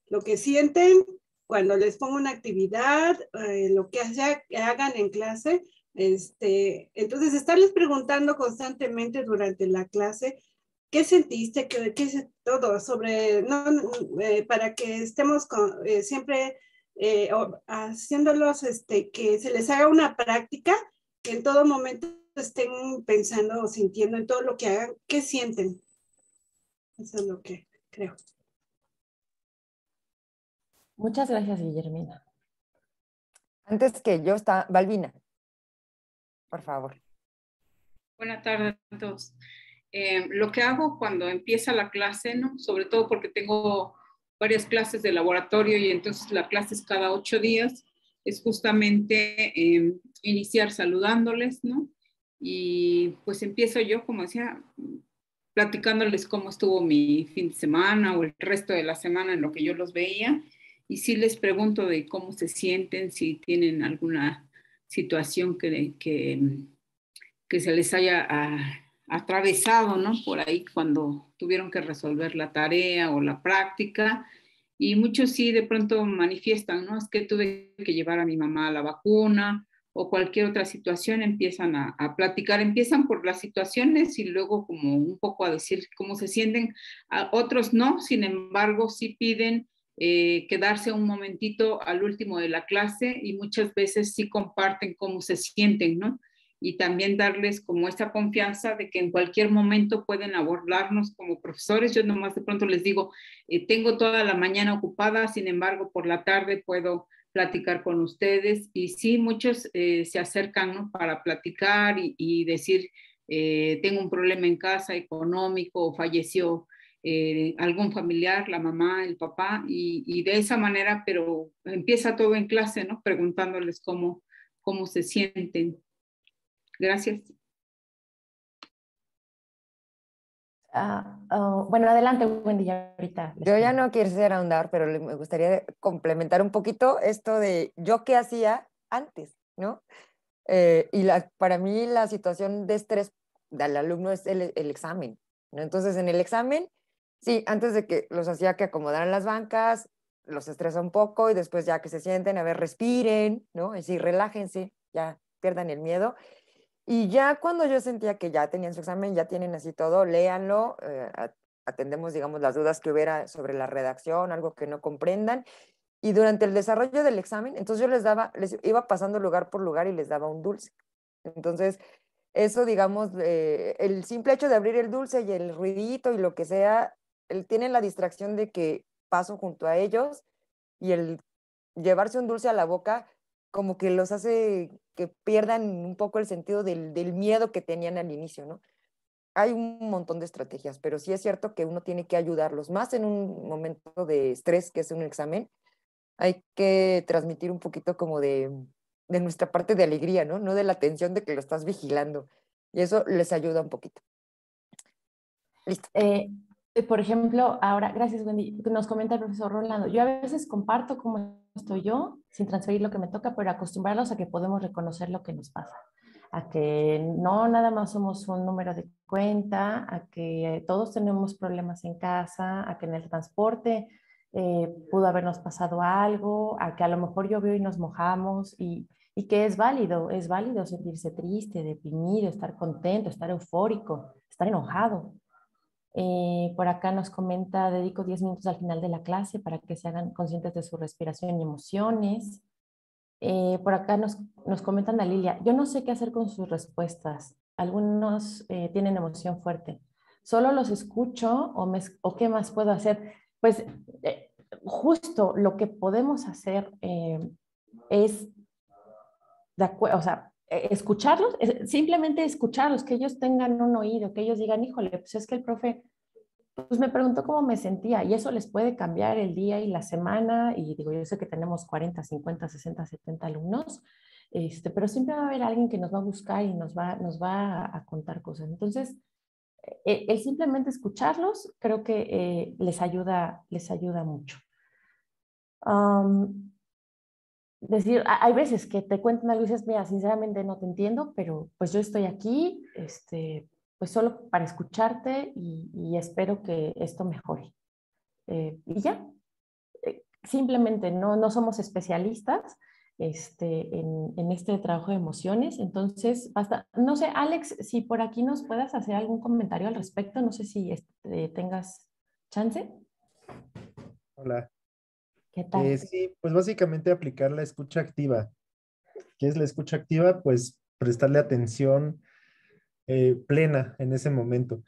lo que sienten cuando les pongo una actividad, eh, lo que, que hagan en clase, este, entonces estarles preguntando constantemente durante la clase, ¿qué sentiste? ¿Qué, qué todo sobre, no, eh, para que estemos con, eh, siempre haciéndolos, este, que se les haga una práctica, que en todo momento estén pensando o sintiendo en todo lo que hagan, ¿qué sienten? Eso es lo que creo. Muchas gracias, Guillermina. Antes que yo está, Balbina, por favor. Buenas tardes a todos. Eh, lo que hago cuando empieza la clase, ¿no? sobre todo porque tengo varias clases de laboratorio y entonces la clase es cada ocho días, es justamente eh, iniciar saludándoles, ¿no? Y pues empiezo yo, como decía, platicándoles cómo estuvo mi fin de semana o el resto de la semana en lo que yo los veía y sí les pregunto de cómo se sienten, si tienen alguna situación que, que, que se les haya atravesado, ¿no? Por ahí cuando tuvieron que resolver la tarea o la práctica. Y muchos sí de pronto manifiestan, ¿no? Es que tuve que llevar a mi mamá a la vacuna o cualquier otra situación, empiezan a, a, platicar, empiezan por las situaciones y luego como un poco a decir cómo se sienten. A otros no, sin embargo, sí piden eh, quedarse un momentito al último de la clase y muchas veces sí comparten cómo se sienten, ¿no? Y también darles como esa confianza de que en cualquier momento pueden abordarnos como profesores. Yo nomás de pronto les digo, eh, tengo toda la mañana ocupada, sin embargo, por la tarde puedo platicar con ustedes. Y sí, muchos eh, se acercan ¿no? para platicar y, y decir, tengo un problema en casa económico o falleció eh, algún familiar, la mamá, el papá, y, de esa manera, pero empieza todo en clase, ¿no? Preguntándoles cómo, cómo se sienten. Gracias. Oh, bueno, adelante, Wendy, ahorita. Yo ya no quisiera ahondar, pero me gustaría complementar un poquito esto de yo qué hacía antes, ¿no? Eh, y la, para mí la situación de estrés del alumno es el, el examen, ¿no? Entonces, en el examen Sí, antes de que los hacía que acomodaran las bancas, los estresa un poco y después ya que se sienten, a ver, respiren, ¿no? Es decir, relájense, ya pierdan el miedo. Y ya cuando yo sentía que ya tenían su examen, ya tienen así todo, léanlo, eh, atendemos, digamos, las dudas que hubiera sobre la redacción, algo que no comprendan. Y durante el desarrollo del examen, entonces yo les daba, les iba pasando lugar por lugar y les daba un dulce. Entonces, eso, digamos, eh, el simple hecho de abrir el dulce y el ruidito y lo que sea, tienen la distracción de que paso junto a ellos y el llevarse un dulce a la boca como que los hace que pierdan un poco el sentido del, miedo que tenían al inicio, ¿no? Hay un montón de estrategias, pero sí es cierto que uno tiene que ayudarlos, más en un momento de estrés que es un examen, hay que transmitir un poquito como de, nuestra parte de alegría, ¿no? No de la tensión de que lo estás vigilando. Y eso les ayuda un poquito. Listo. Eh, por ejemplo, ahora, gracias Wendy, nos comenta el profesor Rolando, yo a veces comparto cómo estoy yo, sin transferir lo que me toca, pero acostumbrarlos a que podemos reconocer lo que nos pasa, a que no nada más somos un número de cuenta, a que todos tenemos problemas en casa, a que en el transporte eh, pudo habernos pasado algo, a que a lo mejor veo y nos mojamos y, y que es válido, es válido sentirse triste, deprimido, estar contento, estar eufórico, estar enojado. Eh, por acá nos comenta, dedico 10 minutos al final de la clase para que se hagan conscientes de su respiración y emociones. Eh, por acá nos, nos comentan a Lilia, yo no sé qué hacer con sus respuestas. Algunos eh, tienen emoción fuerte. ¿Solo los escucho o, me, o qué más puedo hacer? Pues justo lo que podemos hacer es, o sea, escucharlos, simplemente escucharlos, que ellos tengan un oído, que ellos digan, híjole, pues es que el profe pues me preguntó cómo me sentía y eso les puede cambiar el día y la semana y digo, yo sé que tenemos 40, 50, 60, 70 alumnos, este, pero siempre va a haber alguien que nos va a buscar y nos va, nos va a, contar cosas. Entonces, eh, el simplemente escucharlos creo que eh, les, ayuda, les ayuda mucho. Decir, hay veces que te cuentan algo y dices, mira, sinceramente no te entiendo, pero pues yo estoy aquí, este, pues solo para escucharte y, espero que esto mejore. Eh, y ya, eh, simplemente no, no somos especialistas este, en, en, este trabajo de emociones. Entonces, basta. No sé, Alex, si por aquí nos puedas hacer algún comentario al respecto, no sé si este, tengas chance. Hola. Eh, sí, pues básicamente aplicar la escucha activa. ¿Qué es la escucha activa? Pues prestarle atención eh, plena en ese momento.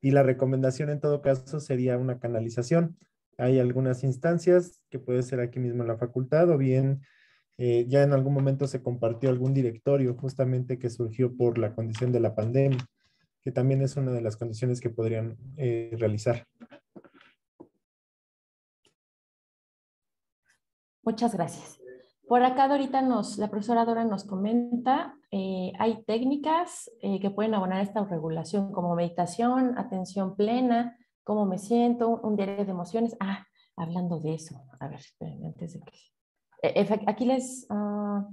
Y la recomendación en todo caso sería una canalización. Hay algunas instancias que puede ser aquí mismo en la facultad o bien eh, ya en algún momento se compartió algún directorio justamente que surgió por la condición de la pandemia, que también es una de las condiciones que podrían realizar. Muchas gracias. Por acá ahorita nos, la profesora Dora nos comenta, eh, hay técnicas que pueden abonar esta regulación como meditación, atención plena, cómo me siento, un diario de emociones. Ah, hablando de eso, a ver, antes de que e, aquí les, ah,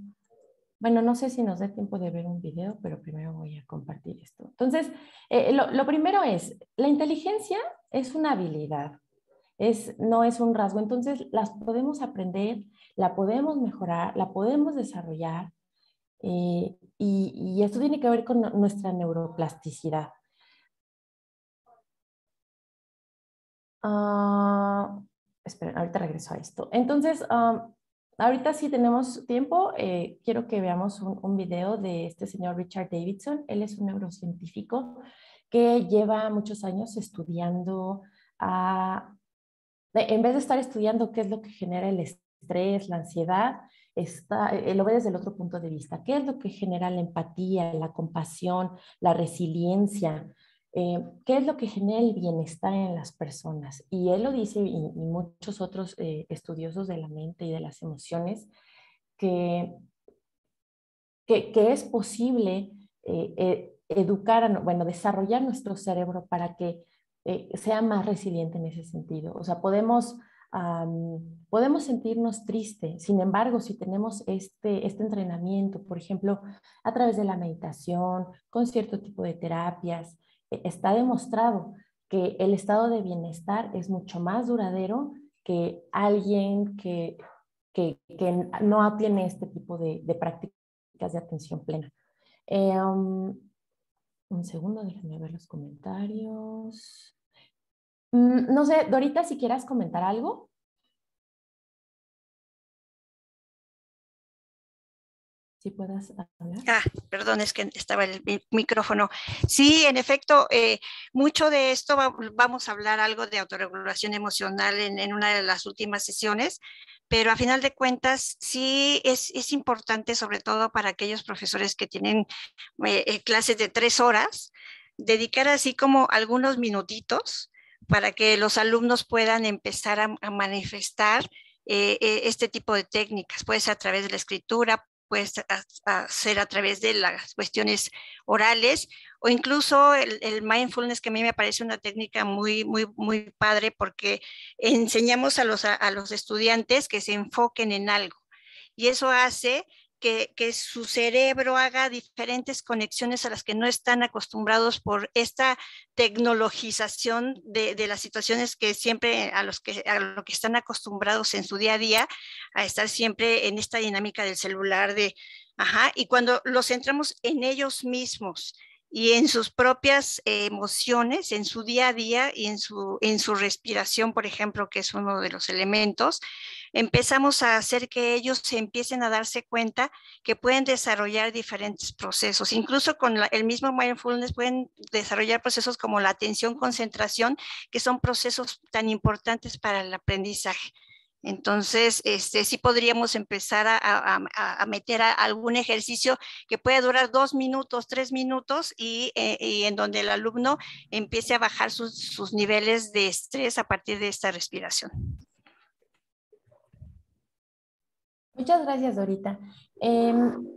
bueno, no sé si nos dé tiempo de ver un video, pero primero voy a compartir esto. Entonces, eh, lo, primero es, la inteligencia es una habilidad, no es un rasgo. Entonces, las podemos aprender, la podemos mejorar, la podemos desarrollar. Eh, y, esto tiene que ver con nuestra neuroplasticidad. Uh, esperen, ahorita regreso a esto. Entonces, ah, Ahorita si tenemos tiempo, eh, quiero que veamos un, video de este señor Richard Davidson. Él es un neurocientífico que lleva muchos años estudiando, en vez de estar estudiando qué es lo que genera el estrés, la ansiedad, está, él lo ve desde el otro punto de vista. ¿Qué es lo que genera la empatía, la compasión, la resiliencia? Eh, qué es lo que genera el bienestar en las personas. Y él lo dice, y, muchos otros eh, estudiosos de la mente y de las emociones, que, que, es posible eh, educar, bueno, desarrollar nuestro cerebro para que sea más resiliente en ese sentido. O sea, podemos... podemos sentirnos tristes, sin embargo, si tenemos este, este entrenamiento, por ejemplo, a través de la meditación, con cierto tipo de terapias, está demostrado que el estado de bienestar es mucho más duradero que alguien que, que, no tiene este tipo de, prácticas de atención plena. Eh, um, un segundo, déjenme ver los comentarios. Mm, no sé, Dorita, si quieras comentar algo. si puedas hablar. Ah, perdón, es que estaba el micrófono. Sí, en efecto, eh, mucho de esto vamos a hablar algo de autorregulación emocional en, una de las últimas sesiones, pero a final de cuentas sí es, es importante, sobre todo para aquellos profesores que tienen eh, eh, clases de tres horas, dedicar así como algunos minutitos para que los alumnos puedan empezar a, manifestar este tipo de técnicas. Puede ser a través de la escritura, puede ser a través de las cuestiones orales o incluso el, mindfulness que a mí me parece una técnica muy, muy, muy padre porque enseñamos a los, a los estudiantes que se enfoquen en algo. Y eso hace que, su cerebro haga diferentes conexiones a las que no están acostumbrados por esta tecnologización de, las situaciones que siempre a los que a lo que están acostumbrados en su día a día a estar siempre en esta dinámica del celular de ajá y cuando los centramos en ellos mismos y en sus propias emociones, en su día a día y en su, en su respiración, por ejemplo, que es uno de los elementos, empezamos a hacer que ellos empiecen a darse cuenta que pueden desarrollar diferentes procesos. Incluso con el mismo mindfulness pueden desarrollar procesos como la atención, concentración, que son procesos tan importantes para el aprendizaje. Entonces, este, sí podríamos empezar a, meter algún ejercicio que puede durar dos minutos, tres minutos y, eh, en donde el alumno empiece a bajar sus, niveles de estrés a partir de esta respiración. Muchas gracias, Dorita. Em,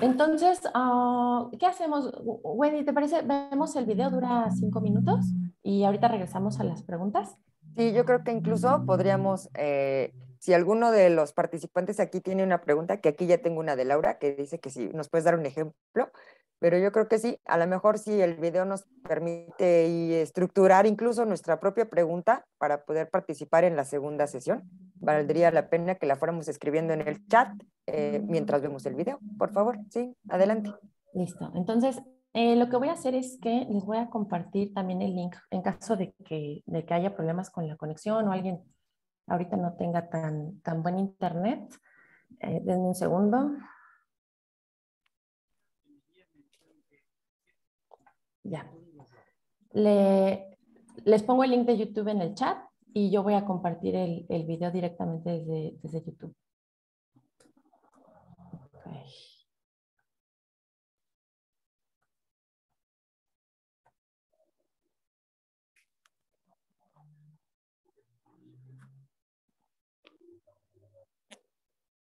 entonces, ah, ¿qué hacemos? Wendy, ¿te parece? Vemos el video, dura cinco minutos y ahorita regresamos a las preguntas. Sí, yo creo que incluso podríamos, eh, si alguno de los participantes aquí tiene una pregunta, que aquí ya tengo una de Laura, que dice que si nos puedes dar un ejemplo, pero yo creo que sí, a lo mejor sí el video nos permite y estructurar incluso nuestra propia pregunta para poder participar en la segunda sesión. valdría la pena que la fuéramos escribiendo en el chat eh, mientras vemos el video. Por favor, sí, adelante. Listo. Entonces, eh, lo que voy a hacer es que les voy a compartir también el link en caso de que, de que haya problemas con la conexión o alguien ahorita no tenga tan, tan buen internet. Eh, denme un segundo. Ya. Le, les pongo el link de YouTube en el chat y yo voy a compartir el, el video directamente desde, desde YouTube.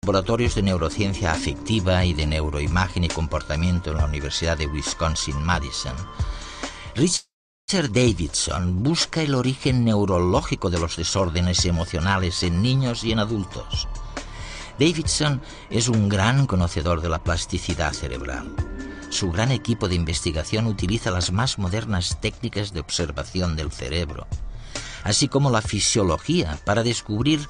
Laboratorios de neurociencia afectiva y de neuroimagen y comportamiento en la Universidad de Wisconsin-Madison, Richard Davidson busca el origen neurológico de los desórdenes emocionales en niños y en adultos. Davidson es un gran conocedor de la plasticidad cerebral. Su gran equipo de investigación utiliza las más modernas técnicas de observación del cerebro así como la fisiología, para descubrir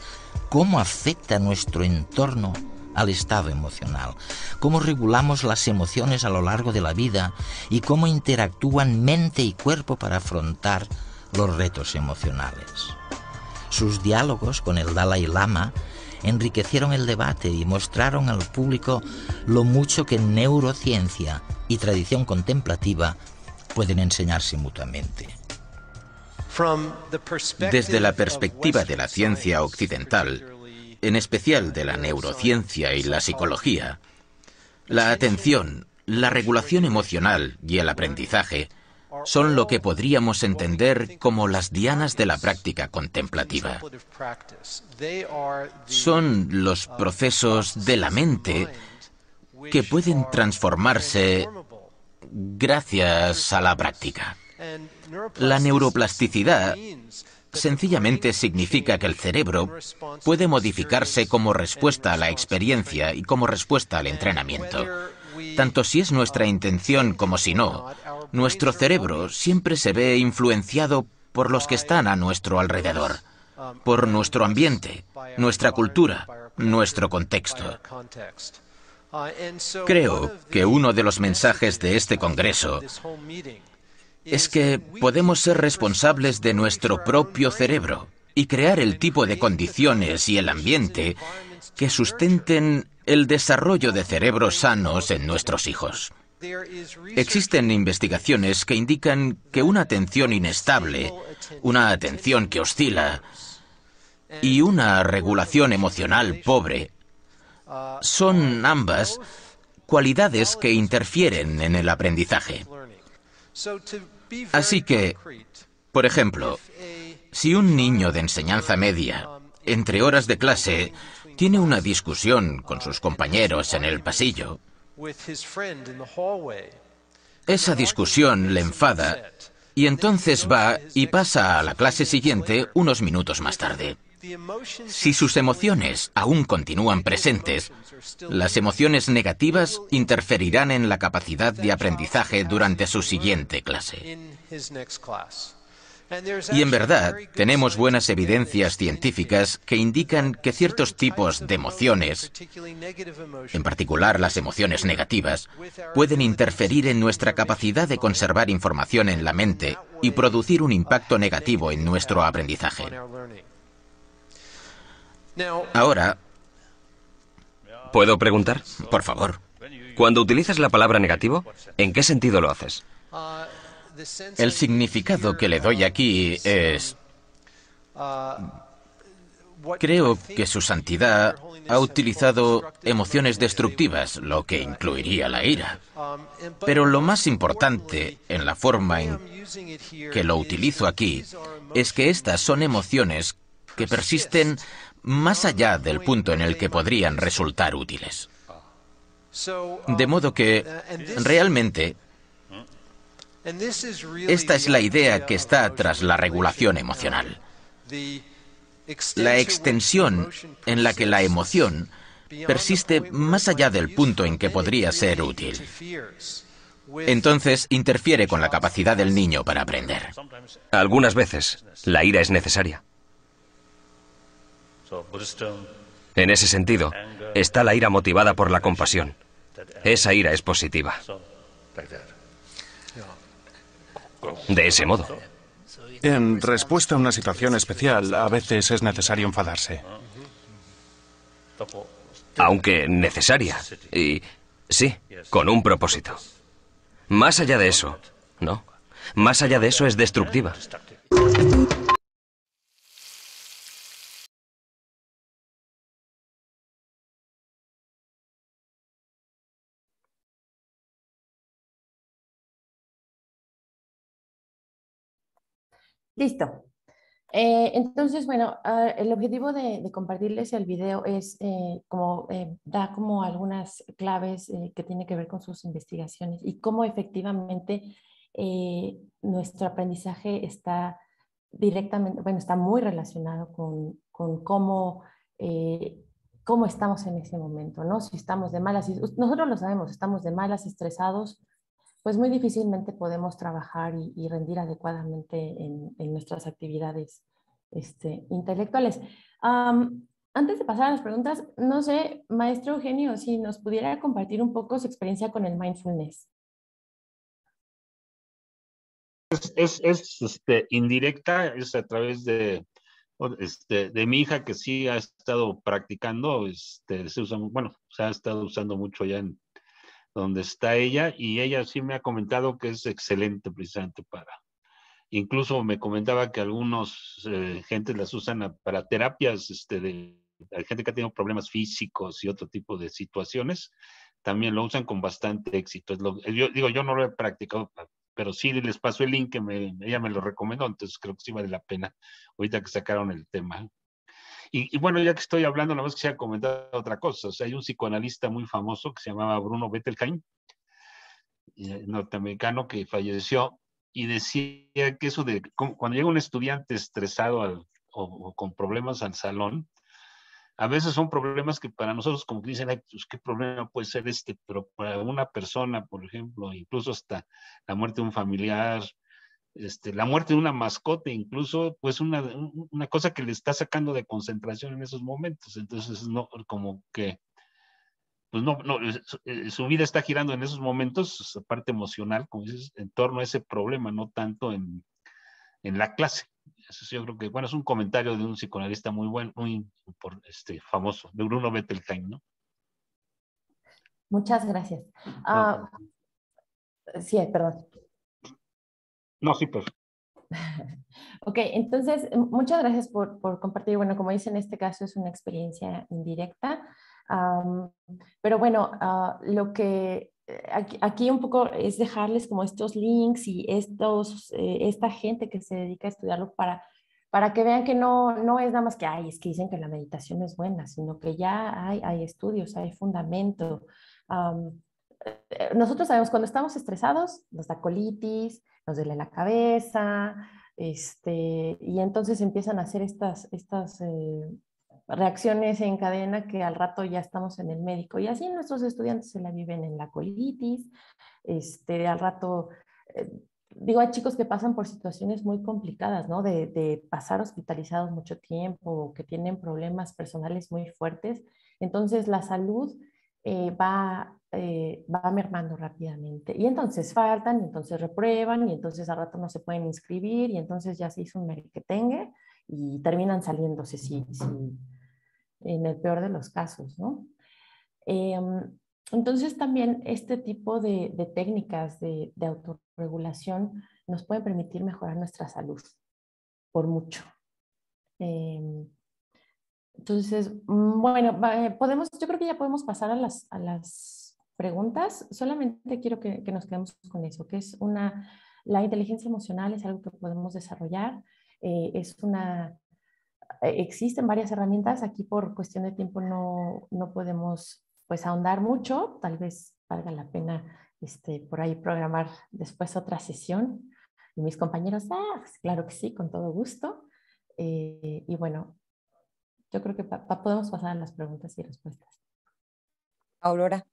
cómo afecta nuestro entorno al estado emocional, cómo regulamos las emociones a lo largo de la vida y cómo interactúan mente y cuerpo para afrontar los retos emocionales. Sus diálogos con el Dalai Lama enriquecieron el debate y mostraron al público lo mucho que neurociencia y tradición contemplativa pueden enseñarse mutuamente. Desde la perspectiva de la ciencia occidental, en especial de la neurociencia y la psicología, la atención, la regulación emocional y el aprendizaje son lo que podríamos entender como las dianas de la práctica contemplativa. Son los procesos de la mente que pueden transformarse gracias a la práctica. La neuroplasticidad sencillamente significa que el cerebro puede modificarse como respuesta a la experiencia y como respuesta al entrenamiento. Tanto si es nuestra intención como si no, nuestro cerebro siempre se ve influenciado por los que están a nuestro alrededor, por nuestro ambiente, nuestra cultura, nuestro contexto. Creo que uno de los mensajes de este Congreso es que podemos ser responsables de nuestro propio cerebro y crear el tipo de condiciones y el ambiente que sustenten el desarrollo de cerebros sanos en nuestros hijos. Existen investigaciones que indican que una atención inestable, una atención que oscila y una regulación emocional pobre son ambas cualidades que interfieren en el aprendizaje. Así que, por ejemplo, si un niño de enseñanza media, entre horas de clase, tiene una discusión con sus compañeros en el pasillo, esa discusión le enfada y entonces va y pasa a la clase siguiente unos minutos más tarde. Si sus emociones aún continúan presentes, las emociones negativas interferirán en la capacidad de aprendizaje durante su siguiente clase. Y en verdad, tenemos buenas evidencias científicas que indican que ciertos tipos de emociones, en particular las emociones negativas, pueden interferir en nuestra capacidad de conservar información en la mente y producir un impacto negativo en nuestro aprendizaje. Ahora, ¿puedo preguntar? Por favor. Cuando utilizas la palabra negativo, ¿en qué sentido lo haces? El significado que le doy aquí es... Creo que su santidad ha utilizado emociones destructivas, lo que incluiría la ira. Pero lo más importante en la forma en que lo utilizo aquí es que estas son emociones que persisten más allá del punto en el que podrían resultar útiles. De modo que, realmente, esta es la idea que está tras la regulación emocional. La extensión en la que la emoción persiste más allá del punto en que podría ser útil. Entonces interfiere con la capacidad del niño para aprender. Algunas veces, la ira es necesaria. En ese sentido, está la ira motivada por la compasión. Esa ira es positiva. De ese modo. En respuesta a una situación especial, a veces es necesario enfadarse. Aunque necesaria. Y sí, con un propósito. Más allá de eso, ¿no? Más allá de eso es destructiva. Listo. Eh, entonces, bueno, ah, el objetivo de, compartirles el video es eh, como eh, da como algunas claves que tienen que ver con sus investigaciones y cómo efectivamente nuestro aprendizaje está directamente, bueno, está muy relacionado con, con cómo, cómo estamos en ese momento, ¿no? Si estamos de malas, nosotros lo sabemos, estamos de malas, estresados, pues muy difícilmente podemos trabajar y, rendir adecuadamente en, nuestras actividades este, intelectuales. antes de pasar a las preguntas, no sé, maestro Eugenio, si nos pudiera compartir un poco su experiencia con el mindfulness. Es, es, este, indirecta, es a través de, este, de mi hija que sí ha estado practicando, este, se usa, bueno, se ha estado usando mucho ya en, donde está ella y ella sí me ha comentado que es excelente precisamente para. Incluso me comentaba que algunos eh, gentes las usan para terapias, este, de, hay gente que ha tenido problemas físicos y otro tipo de situaciones, también lo usan con bastante éxito. yo digo, yo no lo he practicado, pero sí les paso el link que me, ella me lo recomendó, entonces creo que sí vale la pena ahorita que sacaron el tema. Y, bueno, ya que estoy hablando, nada más quisiera comentar otra cosa. O sea, hay un psicoanalista muy famoso que se llamaba Bruno Bettelheim, eh, norteamericano, que falleció y decía que eso de cuando llega un estudiante estresado o, con problemas al salón, a veces son problemas que para nosotros como que dicen, Ay, pues qué problema puede ser este, pero para una persona, por ejemplo, incluso hasta la muerte de un familiar, este, la muerte de una mascota, incluso, pues una, una, cosa que le está sacando de concentración en esos momentos. Entonces, no, como que, pues no, no, eh, su vida está girando en esos momentos, su parte emocional, como dices, en torno a ese problema, no tanto en, en la clase. Eso yo creo que, bueno, es un comentario de un psicoanalista muy bueno, muy este, famoso, de Bruno Bettelheim, ¿no? Muchas gracias. Ah, sí, perdón. No, sí, pues. *laughs* ok, entonces, muchas gracias por, por, compartir. Bueno, como dice, en este caso es una experiencia indirecta. pero bueno, ah, lo que eh, aquí, aquí, un poco es dejarles como estos links y estos, eh, esta gente que se dedica a estudiarlo para, para que vean que no, no es nada más que, ay, es que dicen que la meditación es buena, sino que ya hay, hay estudios, hay fundamento. Eh, nosotros sabemos cuando estamos estresados, nos da colitis, nos duele la cabeza, este, y entonces empiezan a hacer estas, estas eh, reacciones en cadena que al rato ya estamos en el médico. Y así nuestros estudiantes se la viven en la colitis, este, al rato, eh, digo, hay chicos que pasan por situaciones muy complicadas, ¿no? De, pasar hospitalizados mucho tiempo, que tienen problemas personales muy fuertes. Entonces la salud eh, va, eh, va mermando rápidamente. Y entonces faltan, y entonces reprueban, y entonces al rato no se pueden inscribir, y entonces ya se hizo un tenga y terminan saliéndose, sí, sí, en el peor de los casos, ¿no? Em, entonces también este tipo de, de técnicas de, de, autorregulación nos pueden permitir mejorar nuestra salud por mucho. Eh, entonces, mm, bueno, eh, podemos, yo creo que ya podemos pasar a las, a las preguntas. Solamente quiero que, que, nos quedemos con eso, que es una, la inteligencia emocional es algo que podemos desarrollar. Eh, es una, eh, existen varias herramientas. Aquí por cuestión de tiempo no, no podemos pues ahondar mucho. Tal vez valga la pena este, por ahí programar después otra sesión. Y mis compañeros, ah, pues claro que sí, con todo gusto. y bueno, yo creo que podemos pasar a las preguntas y respuestas. Aurora.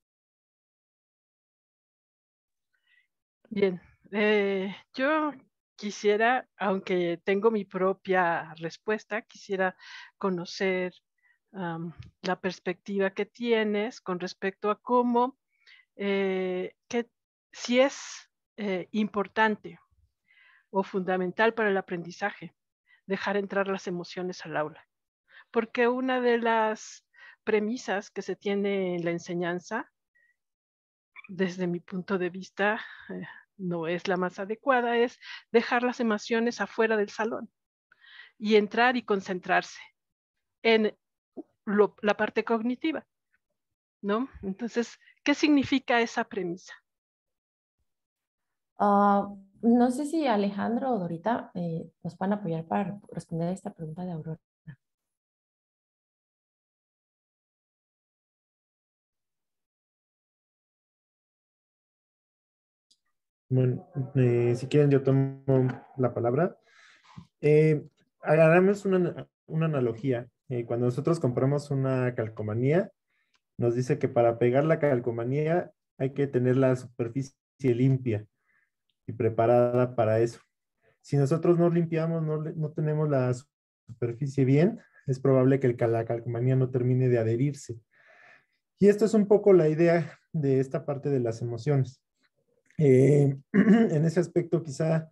Bien, eh, yo quisiera, aunque tengo mi propia respuesta, quisiera conocer la perspectiva que tienes con respecto a cómo, eh, que si es eh, importante o fundamental para el aprendizaje dejar entrar las emociones al aula. Porque una de las premisas que se tiene en la enseñanza, desde mi punto de vista, no es la más adecuada, es dejar las emociones afuera del salón y entrar y concentrarse en la parte cognitiva, ¿no? Entonces, ¿qué significa esa premisa? Ah, no sé si Alejandro o Dorita eh, nos van a apoyar para responder esta pregunta de Aurora. Bueno, eh, si quieren yo tomo la palabra. Eh, hagamos una, una analogía. Eh, cuando nosotros compramos una calcomanía, nos dice que para pegar la calcomanía hay que tener la superficie limpia y preparada para eso. Si nosotros no limpiamos, no, no tenemos la superficie bien, es probable que el, la calcomanía no termine de adherirse. Y esto es un poco la idea de esta parte de las emociones. Eh, *clears throat* en ese aspecto, quizá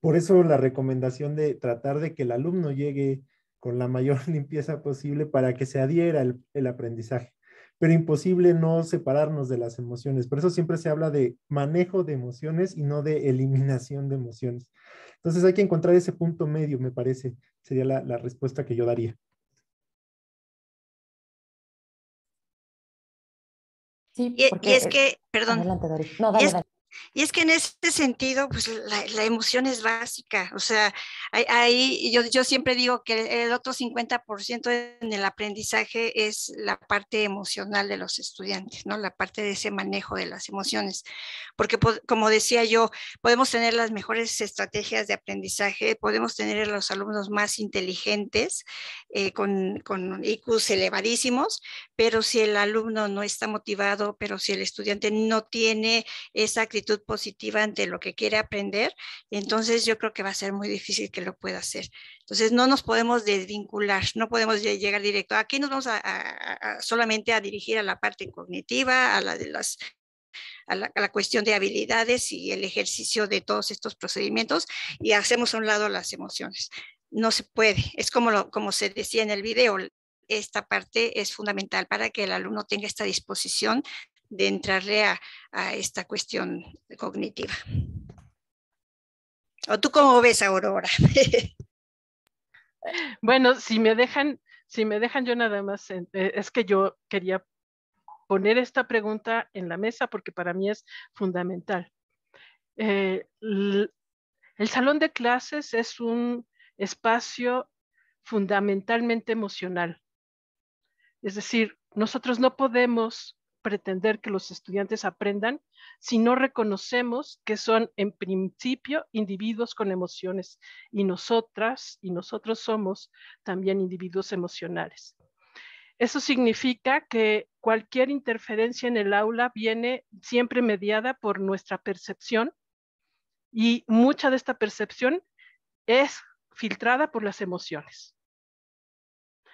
por eso la recomendación de tratar de que el alumno llegue con la mayor *laughs* limpieza posible para que se adhiera el, el aprendizaje pero imposible no separarnos de las emociones. Por eso siempre se habla de manejo de emociones y no de eliminación de emociones. Entonces hay que encontrar ese punto medio, me parece, sería la, la respuesta que yo daría. Sí, y, y, es que, perdón, adelante, No, dale, dale. Y es que en este sentido, pues la, emoción es básica. O sea, ahí yo, yo siempre digo que el otro 50% en el aprendizaje es la parte emocional de los estudiantes, ¿no? La parte de ese manejo de las emociones. Porque como decía yo, podemos tener las mejores estrategias de aprendizaje, podemos tener a los alumnos más inteligentes, eh, con, con IQs elevadísimos, pero si el alumno no está motivado, pero si el estudiante no tiene esa actitud positiva ante lo que quiere aprender, entonces yo creo que va a ser muy difícil que lo pueda hacer. Entonces no nos podemos desvincular, no podemos llegar directo. Aquí nos vamos a, solamente a dirigir a la parte cognitiva, a la de las a la, cuestión de habilidades y el ejercicio de todos estos procedimientos y hacemos a un lado las emociones. No se puede, es como, lo, como se decía en el video, esta parte es fundamental para que el alumno tenga esta disposición de entrarle a, esta cuestión cognitiva. ¿O tú cómo ves, Aurora? *laughs* bueno, si me dejan, si me dejan yo nada más, eh, es que yo quería poner esta pregunta en la mesa porque para mí es fundamental. Eh, el salón de clases es un espacio fundamentalmente emocional. Es decir, nosotros no podemos pretender que los estudiantes aprendan si no reconocemos que son en principio individuos con emociones y nosotras y nosotros somos también individuos emocionales. Eso significa que cualquier interferencia en el aula viene siempre mediada por nuestra percepción y mucha de esta percepción es filtrada por las emociones.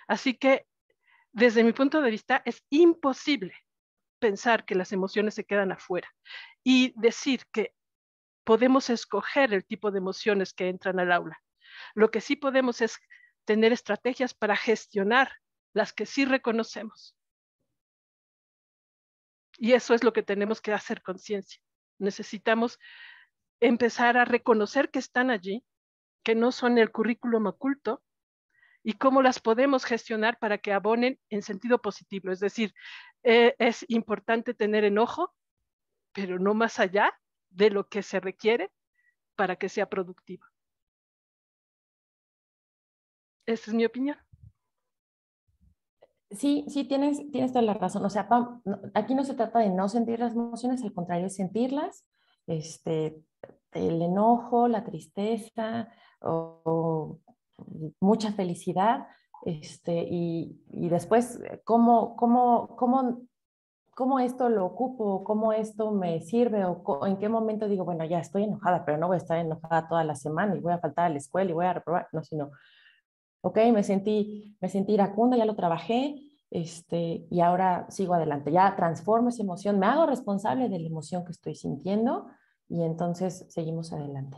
Así que desde mi punto de vista es imposible pensar que las emociones se quedan afuera y decir que podemos escoger el tipo de emociones que entran al aula. Lo que sí podemos es tener estrategias para gestionar las que sí reconocemos. Y eso es lo que tenemos que hacer conciencia. Necesitamos empezar a reconocer que están allí, que no son el currículum oculto, y cómo las podemos gestionar para que abonen en sentido positivo. Es decir, eh, es importante tener enojo, pero no más allá de lo que se requiere para que sea productivo. Esa es mi opinión. Sí, sí, tienes, tienes toda la razón. O sea, aquí no se trata de no sentir las emociones, al contrario, es sentirlas. Este, el enojo, la tristeza o mucha felicidad, este, y, y después cómo, cómo, cómo, cómo esto lo ocupo, cómo esto me sirve o en qué momento digo, bueno, ya estoy enojada, pero no voy a estar enojada toda la semana y voy a faltar a la escuela y voy a reprobar, no, sino ok, me sentí, me sentí iracunda, ya lo trabajé, este, y ahora sigo adelante, ya transformo esa emoción, me hago responsable de la emoción que estoy sintiendo y entonces seguimos adelante.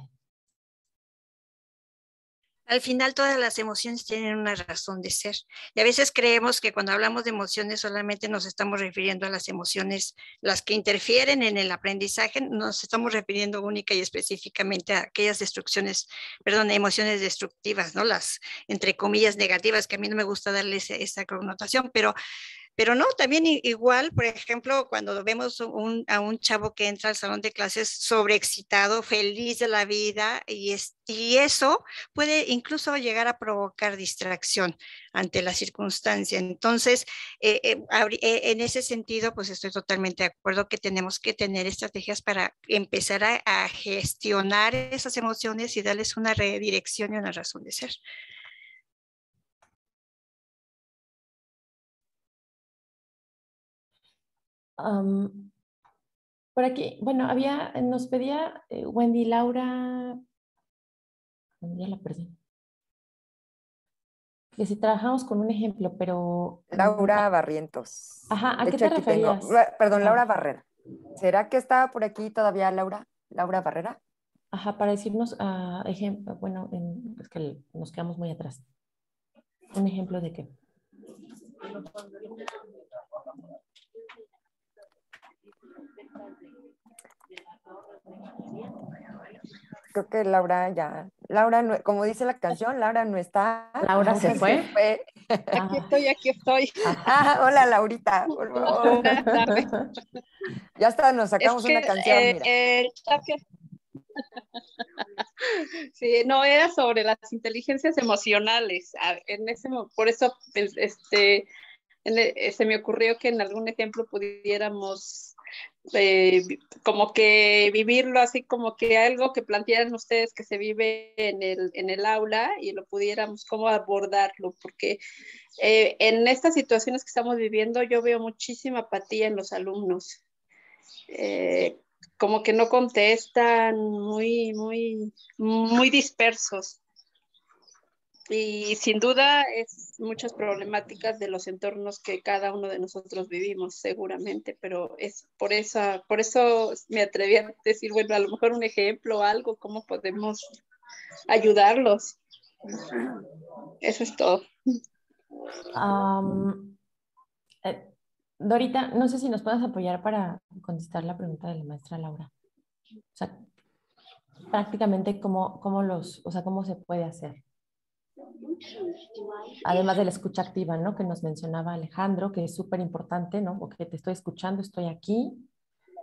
Al final todas las emociones tienen una razón de ser. Y a veces creemos que cuando hablamos de emociones solamente nos estamos refiriendo a las emociones, las que interfieren en el aprendizaje, nos estamos refiriendo única y específicamente a aquellas destrucciones, perdón, emociones destructivas, ¿no? Las, entre comillas, negativas, que a mí no me gusta darles esa connotación, pero pero no, también igual, por ejemplo, cuando vemos a un chavo que entra al salón de clases sobreexcitado, feliz de la vida, y, eso puede incluso llegar a provocar distracción ante la circunstancia. Entonces, eh, eh, eh, en ese sentido, pues estoy totalmente de acuerdo que tenemos que tener estrategias para empezar a, a gestionar esas emociones y darles una redirección y una razón de ser. Por aquí, bueno, había, nos pedía eh, Wendy Laura, ya la perdí. Que si trabajamos con un ejemplo, pero... Laura Barrientos. Ajá, ¿a qué te referías? Perdón, Laura Barrera. ¿Será que está por aquí todavía Laura? Laura Barrera. Ajá, para decirnos, uh, ejemplo, bueno, es que nos quedamos muy atrás. Un ejemplo de qué. Creo que Laura ya, Laura, como dice la canción, Laura no está. Laura se fue. Aquí estoy, aquí estoy. hola Laurita, por favor. Ya está, nos sacamos una canción. Eh, sí, no, era sobre las inteligencias emocionales. En ese, por eso pues, este, e, se me ocurrió que en algún ejemplo pudiéramos como que vivirlo así como que algo que plantearan ustedes que se vive en el, en el aula y lo pudiéramos como abordarlo, porque eh, en estas situaciones que estamos viviendo yo veo muchísima apatía en los alumnos. Eh, como que no contestan, muy, muy, muy dispersos y sin duda es muchas problemáticas de los entornos que cada uno de nosotros vivimos seguramente, pero es por eso, por eso me atreví a decir, bueno, a lo mejor un ejemplo, algo, cómo podemos ayudarlos. Eso es todo. Eh, Dorita, no sé si nos puedes apoyar para contestar la pregunta de la maestra Laura. O sea, prácticamente cómo, cómo los, o sea, cómo se puede hacer. Además de la escucha activa, ¿no? Que nos mencionaba Alejandro, que es súper importante, ¿no? Porque te estoy escuchando, estoy aquí.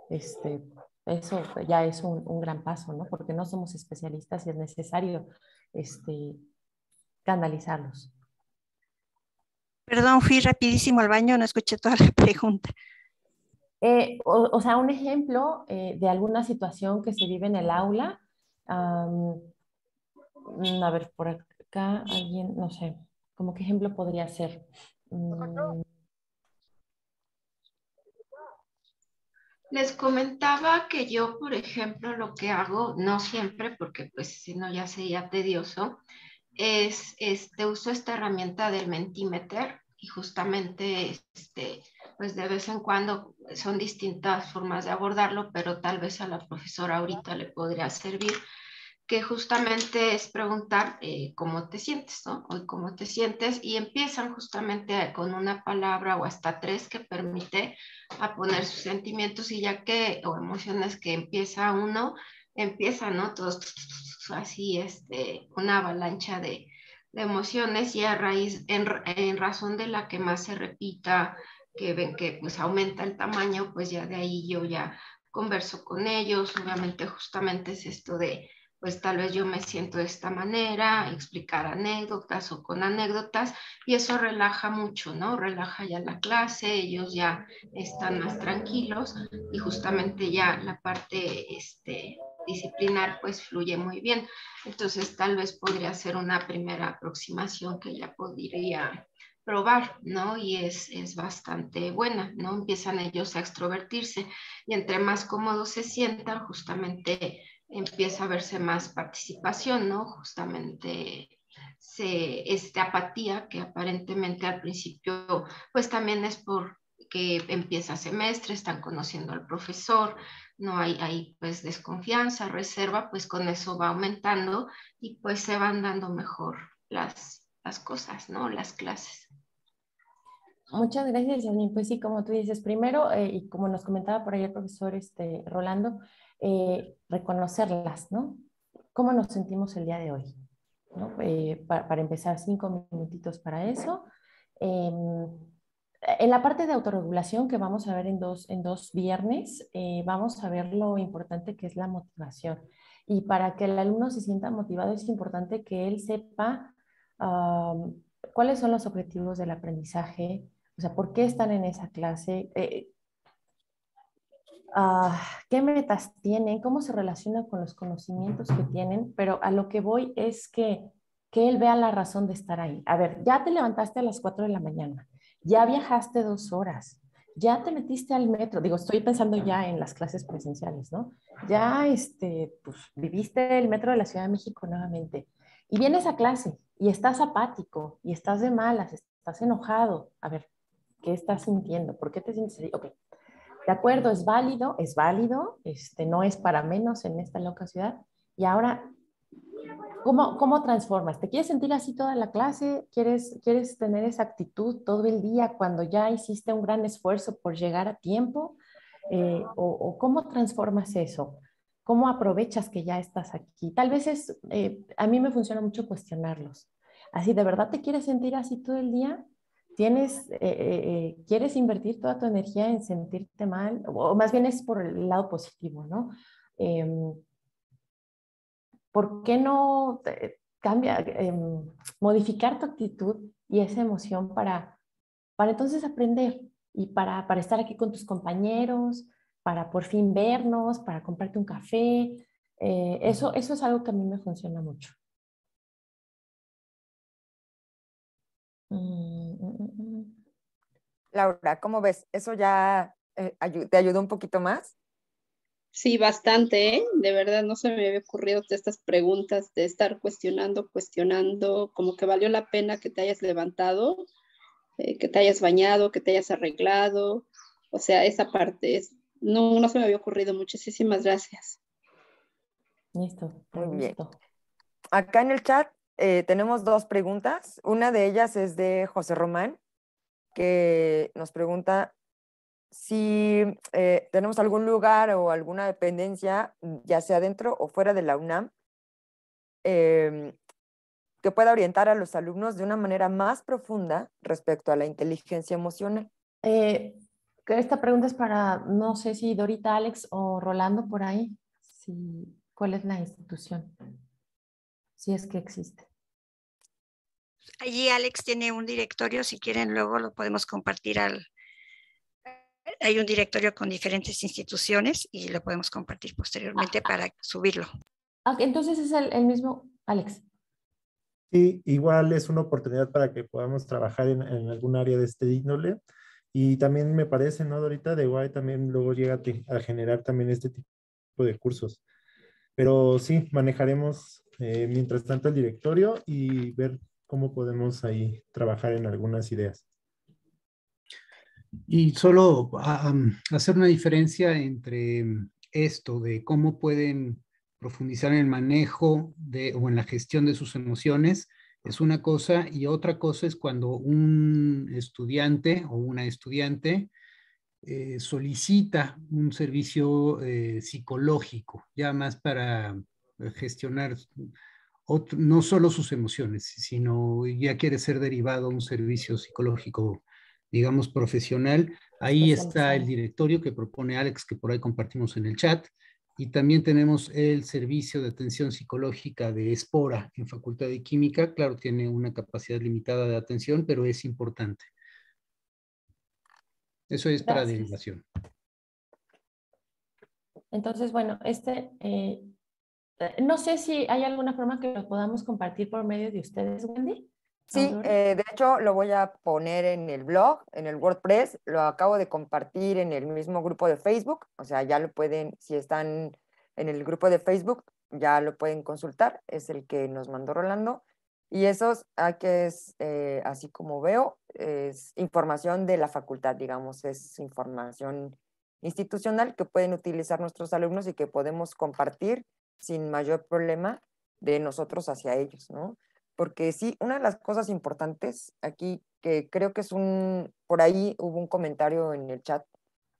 Este, eso ya es un, gran paso, ¿no? Porque no somos especialistas y es necesario este, canalizarlos. Perdón, fui rapidísimo al baño, no escuché toda la *laughs* pregunta. Eh, o, sea, un ejemplo eh, de alguna situación que se vive en el aula. a ver, por acá alguien, no sé, como qué ejemplo podría ser. Mm. Les comentaba que yo, por ejemplo, lo que hago, no siempre, porque pues si no ya sería tedioso, es, este, uso esta herramienta del Mentimeter y justamente, este, pues de vez en cuando son distintas formas de abordarlo, pero tal vez a la profesora ahorita le podría servir que justamente es preguntar eh, cómo te sientes, ¿no? Hoy cómo te sientes y empiezan justamente con una palabra o hasta tres que permite a poner sus sentimientos y ya que, o emociones que empieza uno, empieza, ¿no? Todos así, este, una avalancha de, de emociones y a raíz, en, en razón de la que más se repita, que ven que pues aumenta el tamaño, pues ya de ahí yo ya converso con ellos, obviamente justamente es esto de pues tal vez yo me siento de esta manera, explicar anécdotas o con anécdotas, y eso relaja mucho, ¿no? Relaja ya la clase, ellos ya están más tranquilos y justamente ya la parte este, disciplinar pues fluye muy bien. Entonces tal vez podría ser una primera aproximación que ya podría probar, ¿no? Y es, es bastante buena, ¿no? Empiezan ellos a extrovertirse y entre más cómodos se sientan, justamente empieza a verse más participación, ¿no? Justamente se este, apatía que aparentemente al principio pues también es por que empieza semestre, están conociendo al profesor, no hay, hay pues desconfianza, reserva, pues con eso va aumentando y pues se van dando mejor las, las cosas, ¿no? Las clases. Muchas gracias, Janine. Pues sí, como tú dices, primero, eh, y como nos comentaba por ahí el profesor este, Rolando, eh, reconocerlas, ¿no? ¿Cómo nos sentimos el día de hoy? Eh, para, empezar, cinco minutitos para eso. Em, en la parte de autorregulación que vamos a ver en dos, en dos viernes, vamos a ver lo importante que es la motivación. Y para que el alumno se sienta motivado es importante que él sepa cuáles son los objetivos del aprendizaje, o sea, ¿por qué están en esa clase? Eh, ah, ¿Qué metas tienen? ¿Cómo se relacionan con los conocimientos que tienen? Pero a lo que voy es que, que él vea la razón de estar ahí. A ver, ya te levantaste a las 4 de la mañana, ya viajaste dos horas, ya te metiste al metro, digo, estoy pensando ya en las clases presenciales, ¿no? Ya este, pues, viviste el metro de la Ciudad de México nuevamente y vienes a clase y estás apático y estás de malas, estás enojado. A ver, ¿Qué estás sintiendo? ¿Por qué te sientes así? Ok, de acuerdo, es válido, es válido, este, no es para menos en esta loca ciudad. Y ahora, ¿cómo, cómo transformas? ¿Te quieres sentir así toda la clase? ¿Quieres, ¿Quieres tener esa actitud todo el día cuando ya hiciste un gran esfuerzo por llegar a tiempo? Eh, o, cómo transformas eso? ¿Cómo aprovechas que ya estás aquí? Tal vez es, eh, a mí me funciona mucho cuestionarlos. Así, ¿de verdad te quieres sentir así todo el día? Tienes, eh, eh, eh, quieres invertir toda tu energía en sentirte mal, o más bien es por el lado positivo, ¿no? Em, ¿Por qué no cambia, em, modificar tu actitud y esa emoción para, para entonces aprender y para, para estar aquí con tus compañeros, para por fin vernos, para comprarte un café? eso, eso es algo que a mí me funciona mucho. Mm, Laura, ¿cómo ves? ¿Eso ya eh, te ayudó un poquito más? Sí, bastante, ¿eh? De verdad, no se me había ocurrido estas preguntas de estar cuestionando, cuestionando, como que valió la pena que te hayas levantado, eh, que te hayas bañado, que te hayas arreglado. O sea, esa parte es, no, no se me había ocurrido. Muchísimas gracias. Listo. Muy bien. Acá en el chat eh, tenemos dos preguntas. Una de ellas es de José Román, que nos pregunta si eh, tenemos algún lugar o alguna dependencia, ya sea dentro o fuera de la UNAM, em, que pueda orientar a los alumnos de una manera más profunda respecto a la inteligencia emocional. Eh, esta pregunta es para, no sé si Dorita, Alex o Rolando por ahí. ¿Cuál es la institución? Si es que existe. Allí Alex tiene un directorio, si quieren luego lo podemos compartir al... Hay un directorio con diferentes instituciones y lo podemos compartir posteriormente para subirlo. Ah, entonces es el, mismo, Alex. Sí, igual es una oportunidad para que podamos trabajar en, algún área de este índole. Y también me parece, ¿no, Dorita? De igual también luego llega a, generar también este tipo de cursos. Pero sí, manejaremos eh, mientras tanto el directorio y ver cómo podemos ahí trabajar en algunas ideas. Y solo hacer una diferencia entre esto de cómo pueden profundizar en el manejo de, o en la gestión de sus emociones es una cosa y otra cosa es cuando un estudiante o una estudiante eh, solicita un servicio eh, psicológico, ya más para gestionar no solo sus emociones, sino ya quiere ser derivado a un servicio psicológico, digamos, profesional. Ahí está el directorio que propone Alex, que por ahí compartimos en el chat. Y también tenemos el servicio de atención psicológica de Espora en Facultad de Química. Claro, tiene una capacidad limitada de atención, pero es importante. Eso es para derivación. Entonces, bueno, este eh, no sé si hay alguna forma que lo podamos compartir por medio de ustedes, Wendy. Sí, eh, de hecho lo voy a poner en el blog, en el WordPress, lo acabo de compartir en el mismo grupo de Facebook, o sea, ya lo pueden, si están en el grupo de Facebook, ya lo pueden consultar, es el que nos mandó Rolando. Y eso hay que es, eh, así como veo, es información de la facultad, digamos, es información institucional que pueden utilizar nuestros alumnos y que podemos compartir sin mayor problema de nosotros hacia ellos, ¿no? Porque sí, una de las cosas importantes aquí, que creo que es un, por ahí hubo un comentario en el chat,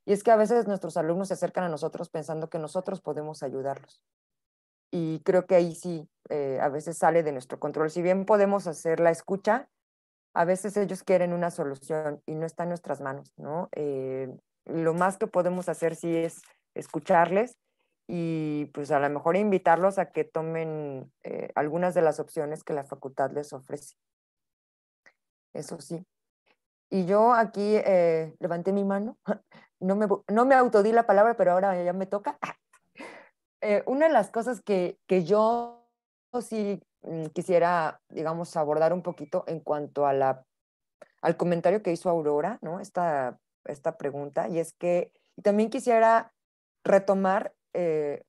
y es que a veces nuestros alumnos se acercan a nosotros pensando que nosotros podemos ayudarlos. Y creo que ahí sí, eh, a veces sale de nuestro control. Si bien podemos hacer la escucha, a veces ellos quieren una solución y no está en nuestras manos, ¿no? Eh, lo más que podemos hacer sí es escucharles y pues a lo mejor invitarlos a que tomen eh, algunas de las opciones que la facultad les ofrece. Eso sí. Y yo aquí eh, levanté mi mano, *laughs* no me, no me autodí la palabra, pero ahora ya me toca. *laughs* Eh, una de las cosas que, que yo sí mm, quisiera, digamos, abordar un poquito en cuanto a la, al comentario que hizo Aurora, ¿no? Esta, esta pregunta, y es que también quisiera retomar eh,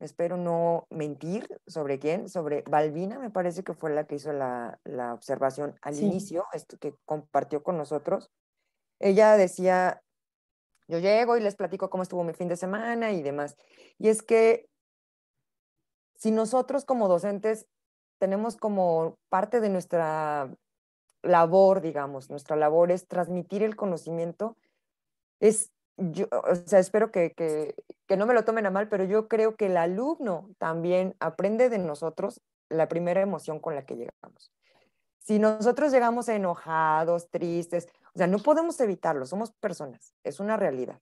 espero no mentir, ¿sobre quién? Sobre Balbina, me parece que fue la que hizo la, la observación al inicio, esto que compartió con nosotros. Ella decía, yo llego y les platico cómo estuvo mi fin de semana y demás. Y es que si nosotros como docentes tenemos como parte de nuestra labor, digamos, nuestra labor es transmitir el conocimiento, es yo, o sea, espero que, que, que, no me lo tomen a mal, pero yo creo que el alumno también aprende de nosotros la primera emoción con la que llegamos. Si nosotros llegamos enojados, tristes, o sea, no podemos evitarlo, somos personas, es una realidad.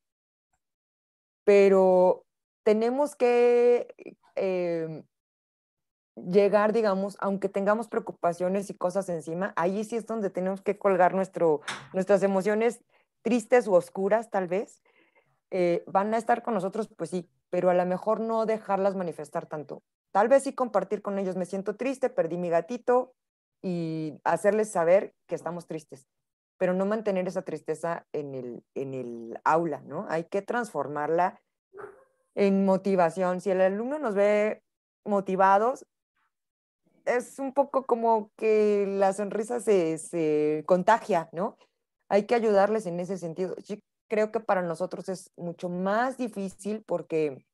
Pero tenemos que eh, llegar, digamos, aunque tengamos preocupaciones y cosas encima, ahí sí es donde tenemos que colgar nuestro, nuestras emociones tristes u oscuras tal vez, eh, van a estar con nosotros, pues sí, pero a lo mejor no dejarlas manifestar tanto. Tal vez sí compartir con ellos, me siento triste, perdí mi gatito y hacerles saber que estamos tristes, pero no mantener esa tristeza en el, en el aula, ¿no? Hay que transformarla en motivación. Si el alumno nos ve motivados, es un poco como que la sonrisa se, se contagia, ¿no? Hay que ayudarles en ese sentido. Yo creo que para nosotros es mucho más difícil porque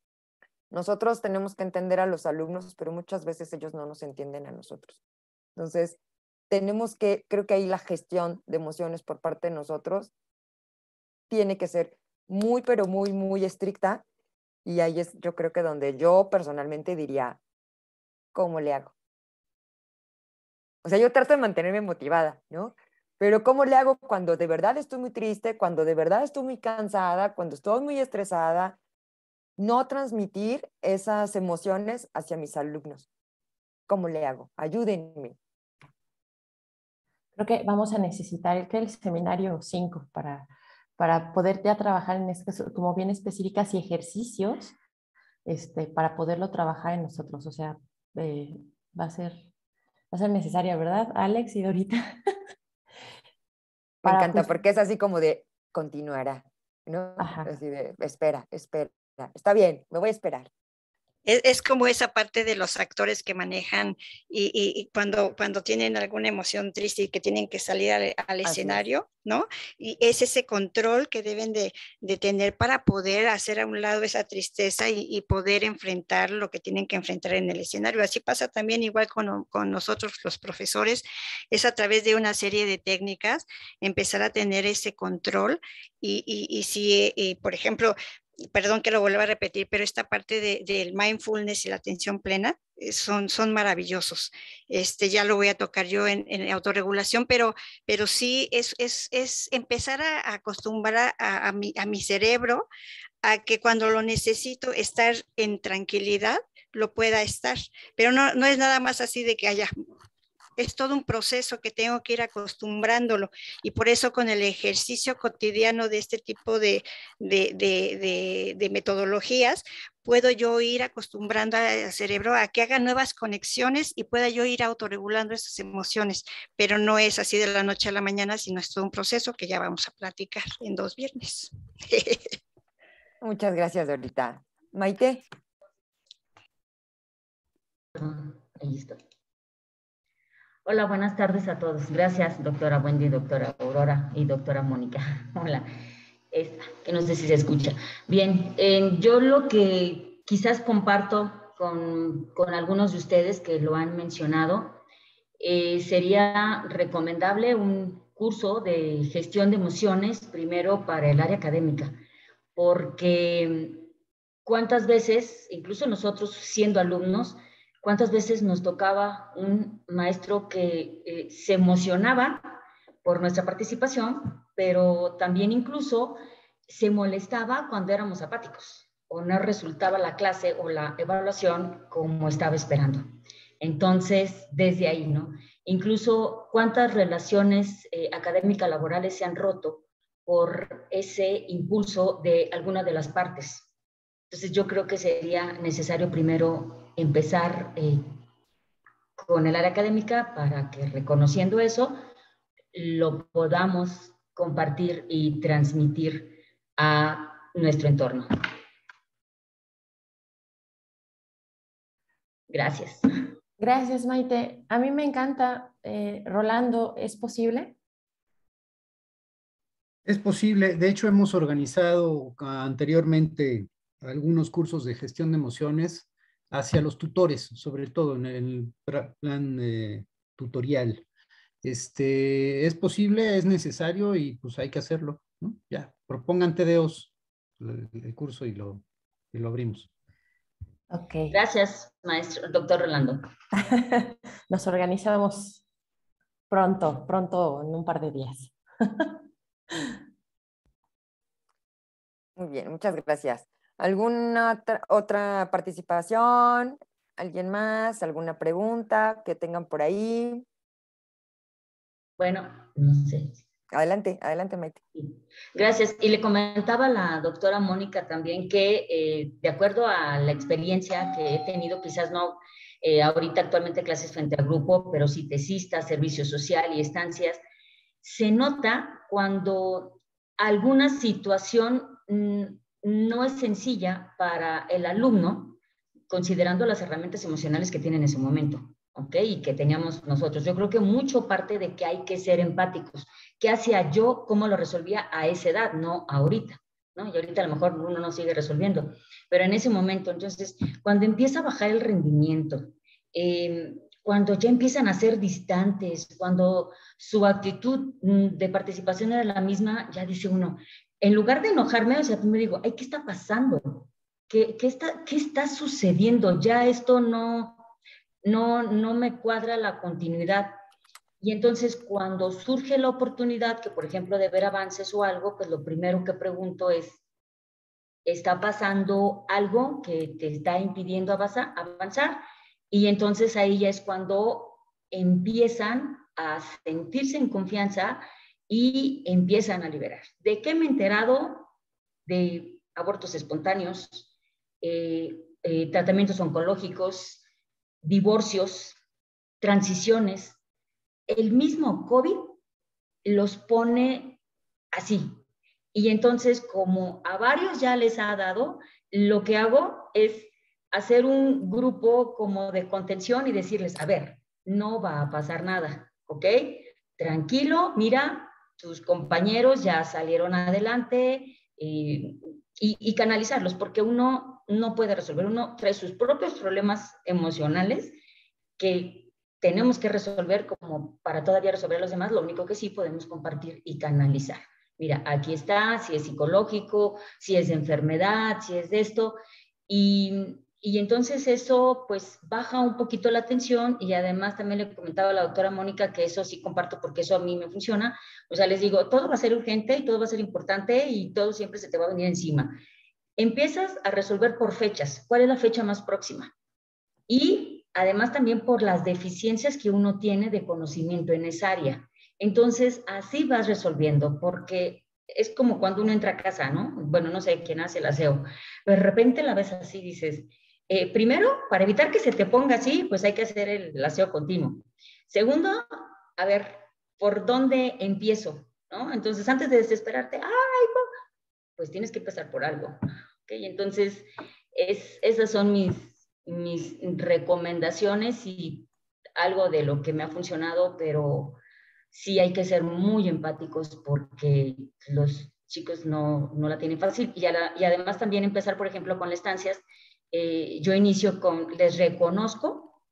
nosotros tenemos que entender a los alumnos, pero muchas veces ellos no nos entienden a nosotros. Entonces, tenemos que, creo que ahí la gestión de emociones por parte de nosotros tiene que ser muy, pero muy, muy estricta. Y ahí es, yo creo que donde yo personalmente diría, ¿cómo le hago? O sea, yo trato de mantenerme motivada, ¿no? Pero ¿cómo le hago cuando de verdad estoy muy triste, cuando de verdad estoy muy cansada, cuando estoy muy estresada? No transmitir esas emociones hacia mis alumnos. ¿Cómo le hago? Ayúdenme. Creo que vamos a necesitar el, seminario 5 para, para poder ya trabajar en este, como bien específicas y ejercicios este, para poderlo trabajar en nosotros. O sea, eh, va, a ser, va a ser necesaria, ¿verdad, Alex y Dorita? *laughs* Me encanta porque es así como de continuará, ¿no? Así de espera, espera, está bien, me voy a esperar. Es, como esa parte de los actores que manejan y, cuando, cuando tienen alguna emoción triste y que tienen que salir al, escenario, ¿no? Y es ese control que deben de, tener para poder hacer a un lado esa tristeza y, poder enfrentar lo que tienen que enfrentar en el escenario. Así pasa también igual con, con nosotros los profesores, es a través de una serie de técnicas empezar a tener ese control y, y, si, eh, por ejemplo, perdón que lo vuelva a repetir, pero esta parte del mindfulness y la atención plena eh, son, son maravillosos. Este, ya lo voy a tocar yo en, en autorregulación, pero, pero sí es, es, es empezar a, acostumbrar a, a, mi, a mi cerebro a que cuando lo necesito estar en tranquilidad, lo pueda estar. Pero no, no es nada más así de que haya es todo un proceso que tengo que ir acostumbrándolo y por eso con el ejercicio cotidiano de este tipo de, de, metodologías, puedo yo ir acostumbrando al cerebro a que haga nuevas conexiones y pueda yo ir autorregulando esas emociones, pero no es así de la noche a la mañana, sino es todo un proceso que ya vamos a platicar en dos viernes. *laughs* Muchas gracias, Dorita. Maite. Ahí está. Hola, buenas tardes a todos. Gracias, doctora Wendy, doctora Aurora y doctora Mónica. *laughs* Hola. Esta, que no sé si se escucha. Bien, yo lo que quizás comparto con, con, algunos de ustedes que lo han mencionado, eh, sería recomendable un curso de gestión de emociones, primero para el área académica, porque cuántas veces, incluso nosotros siendo alumnos, cuántas veces nos tocaba un maestro que eh, se emocionaba por nuestra participación, pero también incluso se molestaba cuando éramos apáticos o no resultaba la clase o la evaluación como estaba esperando. Entonces, desde ahí, ¿no? Incluso cuántas relaciones eh, académicas laborales se han roto por ese impulso de alguna de las partes. Entonces, yo creo que sería necesario primero empezar eh, con el área académica para que reconociendo eso, lo podamos compartir y transmitir a nuestro entorno. Gracias. Gracias, Maite. A mí me encanta. Eh, Rolando, ¿es posible? Es posible. De hecho, hemos organizado anteriormente algunos cursos de gestión de emociones hacia los tutores, sobre todo en el plan eh, tutorial. Este, es posible, es necesario y pues hay que hacerlo. ¿no? Ya, propongan TDOs el, el curso y lo, y lo abrimos. Ok. Gracias, maestro, doctor Rolando. *laughs* Nos organizamos pronto, pronto, en un par de días. Muy bien, muchas gracias. ¿Alguna otra participación? ¿Alguien más? ¿Alguna pregunta que tengan por ahí? Bueno, no sé. Adelante, adelante, Maite. Gracias. Y le comentaba a la doctora Mónica también que, eh, de acuerdo a la experiencia que he tenido, quizás no eh, ahorita actualmente clases frente al grupo, pero sí tesistas, servicio social y estancias, se nota cuando alguna situación mm, no es sencilla para el alumno, considerando las herramientas emocionales que tiene en ese momento. ¿ok? Y que teníamos nosotros. Yo creo que mucho parte de que hay que ser empáticos. ¿Qué hacía yo? ¿Cómo lo resolvía a esa edad? No ahorita, ¿no? Y ahorita a lo mejor uno no sigue resolviendo, pero en ese momento, entonces, cuando empieza a bajar el rendimiento, em, cuando ya empiezan a ser distantes, cuando su actitud mm, de participación era la misma, ya dice uno, en lugar de enojarme, o sea, me digo, ay, ¿qué está pasando? ¿Qué, qué, está, ¿Qué está sucediendo? Ya esto no, no, no me cuadra la continuidad. Y entonces cuando surge la oportunidad, que por ejemplo de ver avances o algo, pues lo primero que pregunto es, ¿está pasando algo que te está impidiendo avanzar? Y entonces ahí ya es cuando empiezan a sentirse en confianza y empiezan a liberar. ¿De qué me he enterado? De abortos espontáneos, eh, eh, tratamientos oncológicos, divorcios, transiciones, el mismo COVID los pone así. Y entonces, como a varios ya les ha dado, lo que hago es hacer un grupo como de contención y decirles, a ver, no va a pasar nada, ¿ok? Tranquilo, mira, tus compañeros ya salieron adelante eh, y, y canalizarlos, porque uno no puede resolver. Uno trae sus propios problemas emocionales que tenemos que resolver como para todavía resolver los demás. Lo único que sí podemos compartir y canalizar. Mira, aquí está, si es psicológico, si es de enfermedad, si es de esto. Y, y entonces eso pues baja un poquito la tensión y además también le comentaba a la doctora Mónica que eso sí comparto porque eso a mí me funciona. O sea, les digo, todo va a ser urgente y todo va a ser importante y todo siempre se te va a venir encima. Empiezas a resolver por fechas. ¿Cuál es la fecha más próxima? Y además también por las deficiencias que uno tiene de conocimiento en esa área. Entonces, así vas resolviendo, porque es como cuando uno entra a casa, ¿no? Bueno, no sé quién hace el aseo, pero de repente la ves así, dices, eh, primero, para evitar que se te ponga así, pues hay que hacer el aseo continuo. Segundo, a ver, ¿por dónde empiezo? ¿No? Entonces, antes de desesperarte, ay, pues tienes que empezar por algo. ¿ok? Entonces, es, esas son mis, mis recomendaciones y algo de lo que me ha funcionado, pero sí hay que ser muy empáticos porque los chicos no, no la tienen fácil. Y, además también empezar, por ejemplo, con las estancias. Eh, yo inicio con, les reconozco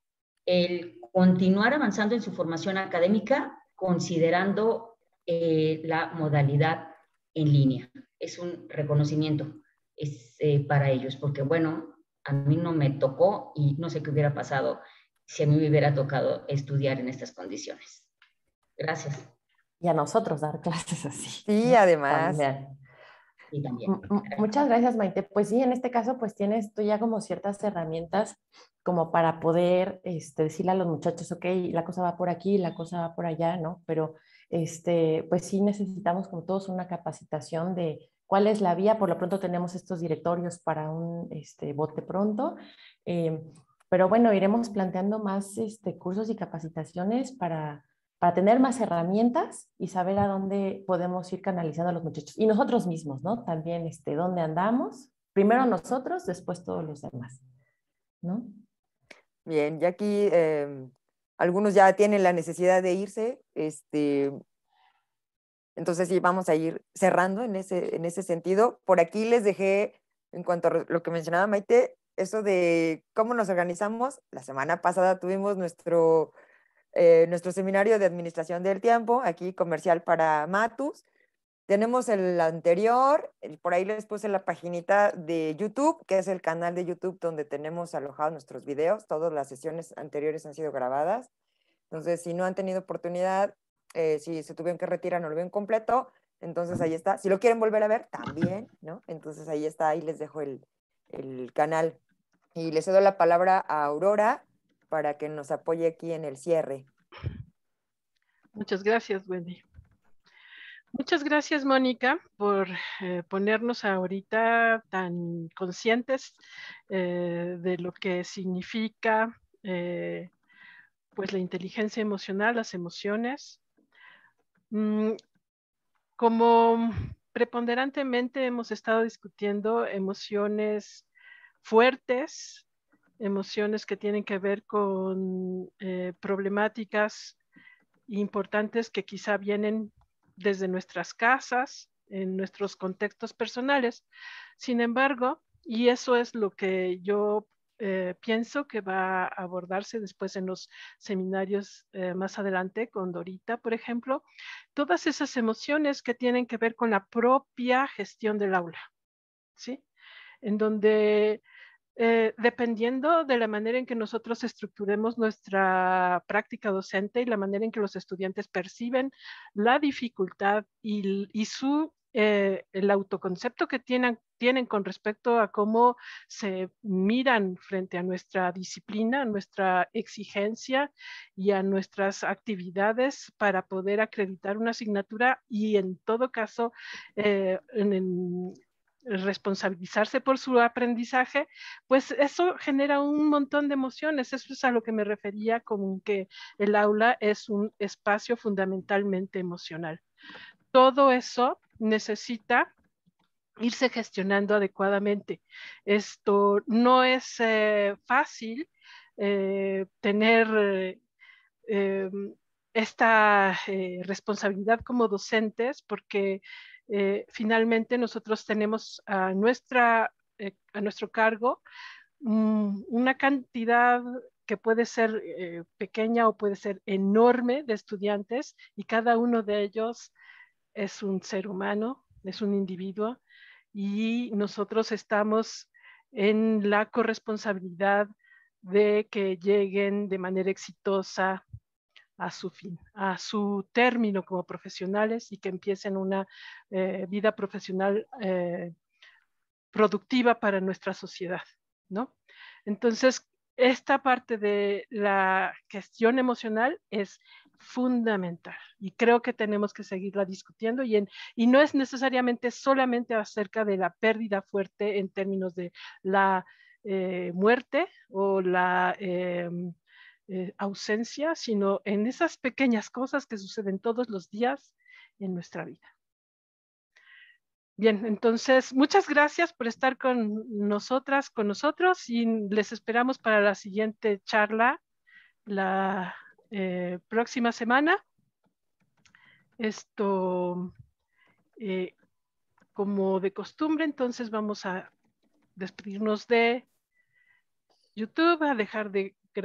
el continuar avanzando en su formación académica considerando eh, la modalidad en línea. Es un reconocimiento es, eh, para ellos, porque bueno, a mí no me tocó y no sé qué hubiera pasado si a mí me hubiera tocado estudiar en estas condiciones. Gracias. Y a nosotros dar clases así. Sí, además. Muchas gracias, Maite. Pues sí, en este caso, pues tienes tú ya como ciertas herramientas como para poder este, decirle a los muchachos, ok, la cosa va por aquí, la cosa va por allá, ¿no? Pero este, pues sí necesitamos como todos una capacitación de cuál es la vía. Por lo pronto tenemos estos directorios para un este, bote pronto. Eh, pero bueno, iremos planteando más este, cursos y capacitaciones para para tener más herramientas y saber a dónde podemos ir canalizando a los muchachos. Y nosotros mismos, ¿no? También, este, dónde andamos. Primero nosotros, después todos los demás, ¿no? Bien, ya aquí em, algunos ya tienen la necesidad de irse, este, entonces sí, vamos a ir cerrando en ese, en ese sentido. Por aquí les dejé, en cuanto a lo que mencionaba Maite, eso de cómo nos organizamos. La semana pasada tuvimos nuestro eh, nuestro seminario de administración del tiempo, aquí comercial para Matus. Tenemos el anterior, por ahí les puse la paginita de YouTube, que es el canal de YouTube donde tenemos alojados nuestros videos. Todas las sesiones anteriores han sido grabadas. Entonces, si no han tenido oportunidad, eh, si se tuvieron que retirar, no lo ven completo, entonces ahí está. Si lo quieren volver a ver, también, ¿no? Entonces ahí está, ahí les dejo el, el canal. Y les cedo la palabra a Aurora para que nos apoye aquí en el cierre. Muchas gracias, Wendy. Muchas gracias, Mónica, por eh, ponernos ahorita tan conscientes eh, de lo que significa eh, pues la inteligencia emocional, las emociones. Mm, como preponderantemente hemos estado discutiendo emociones fuertes, emociones que tienen que ver con eh, problemáticas importantes que quizá vienen desde nuestras casas, en nuestros contextos personales. Sin embargo, y eso es lo que yo eh, pienso que va a abordarse después en los seminarios eh, más adelante con Dorita, por ejemplo, todas esas emociones que tienen que ver con la propia gestión del aula, ¿sí? En donde eh, dependiendo de la manera en que nosotros estructuremos nuestra práctica docente y la manera en que los estudiantes perciben la dificultad y, su, eh, el autoconcepto que tienen, tienen con respecto a cómo se miran frente a nuestra disciplina, a nuestra exigencia y a nuestras actividades para poder acreditar una asignatura y en todo caso eh, en, responsabilizarse por su aprendizaje, pues eso genera un montón de emociones. Eso es a lo que me refería con que el aula es un espacio fundamentalmente emocional. Todo eso necesita irse gestionando adecuadamente. Esto no es eh, fácil eh, tener eh, esta responsabilidad como docentes porque eh, finalmente nosotros tenemos a, nuestra, eh, a nuestro cargo mm, una cantidad que puede ser eh, pequeña o puede ser enorme de estudiantes y cada uno de ellos es un ser humano, es un individuo y nosotros estamos en la corresponsabilidad de que lleguen de manera exitosa a su fin, a su término como profesionales y que empiecen una eh, vida profesional eh, productiva para nuestra sociedad, ¿no? Entonces, esta parte de la gestión emocional es fundamental y creo que tenemos que seguirla discutiendo y, en, y no es necesariamente solamente acerca de la pérdida fuerte en términos de la eh, muerte o la em, eh, ausencia, sino en esas pequeñas cosas que suceden todos los días en nuestra vida. Bien, entonces, muchas gracias por estar con nosotras, con nosotros y les esperamos para la siguiente charla la eh, próxima semana. Esto, eh, como de costumbre, entonces vamos a despedirnos de YouTube, a dejar de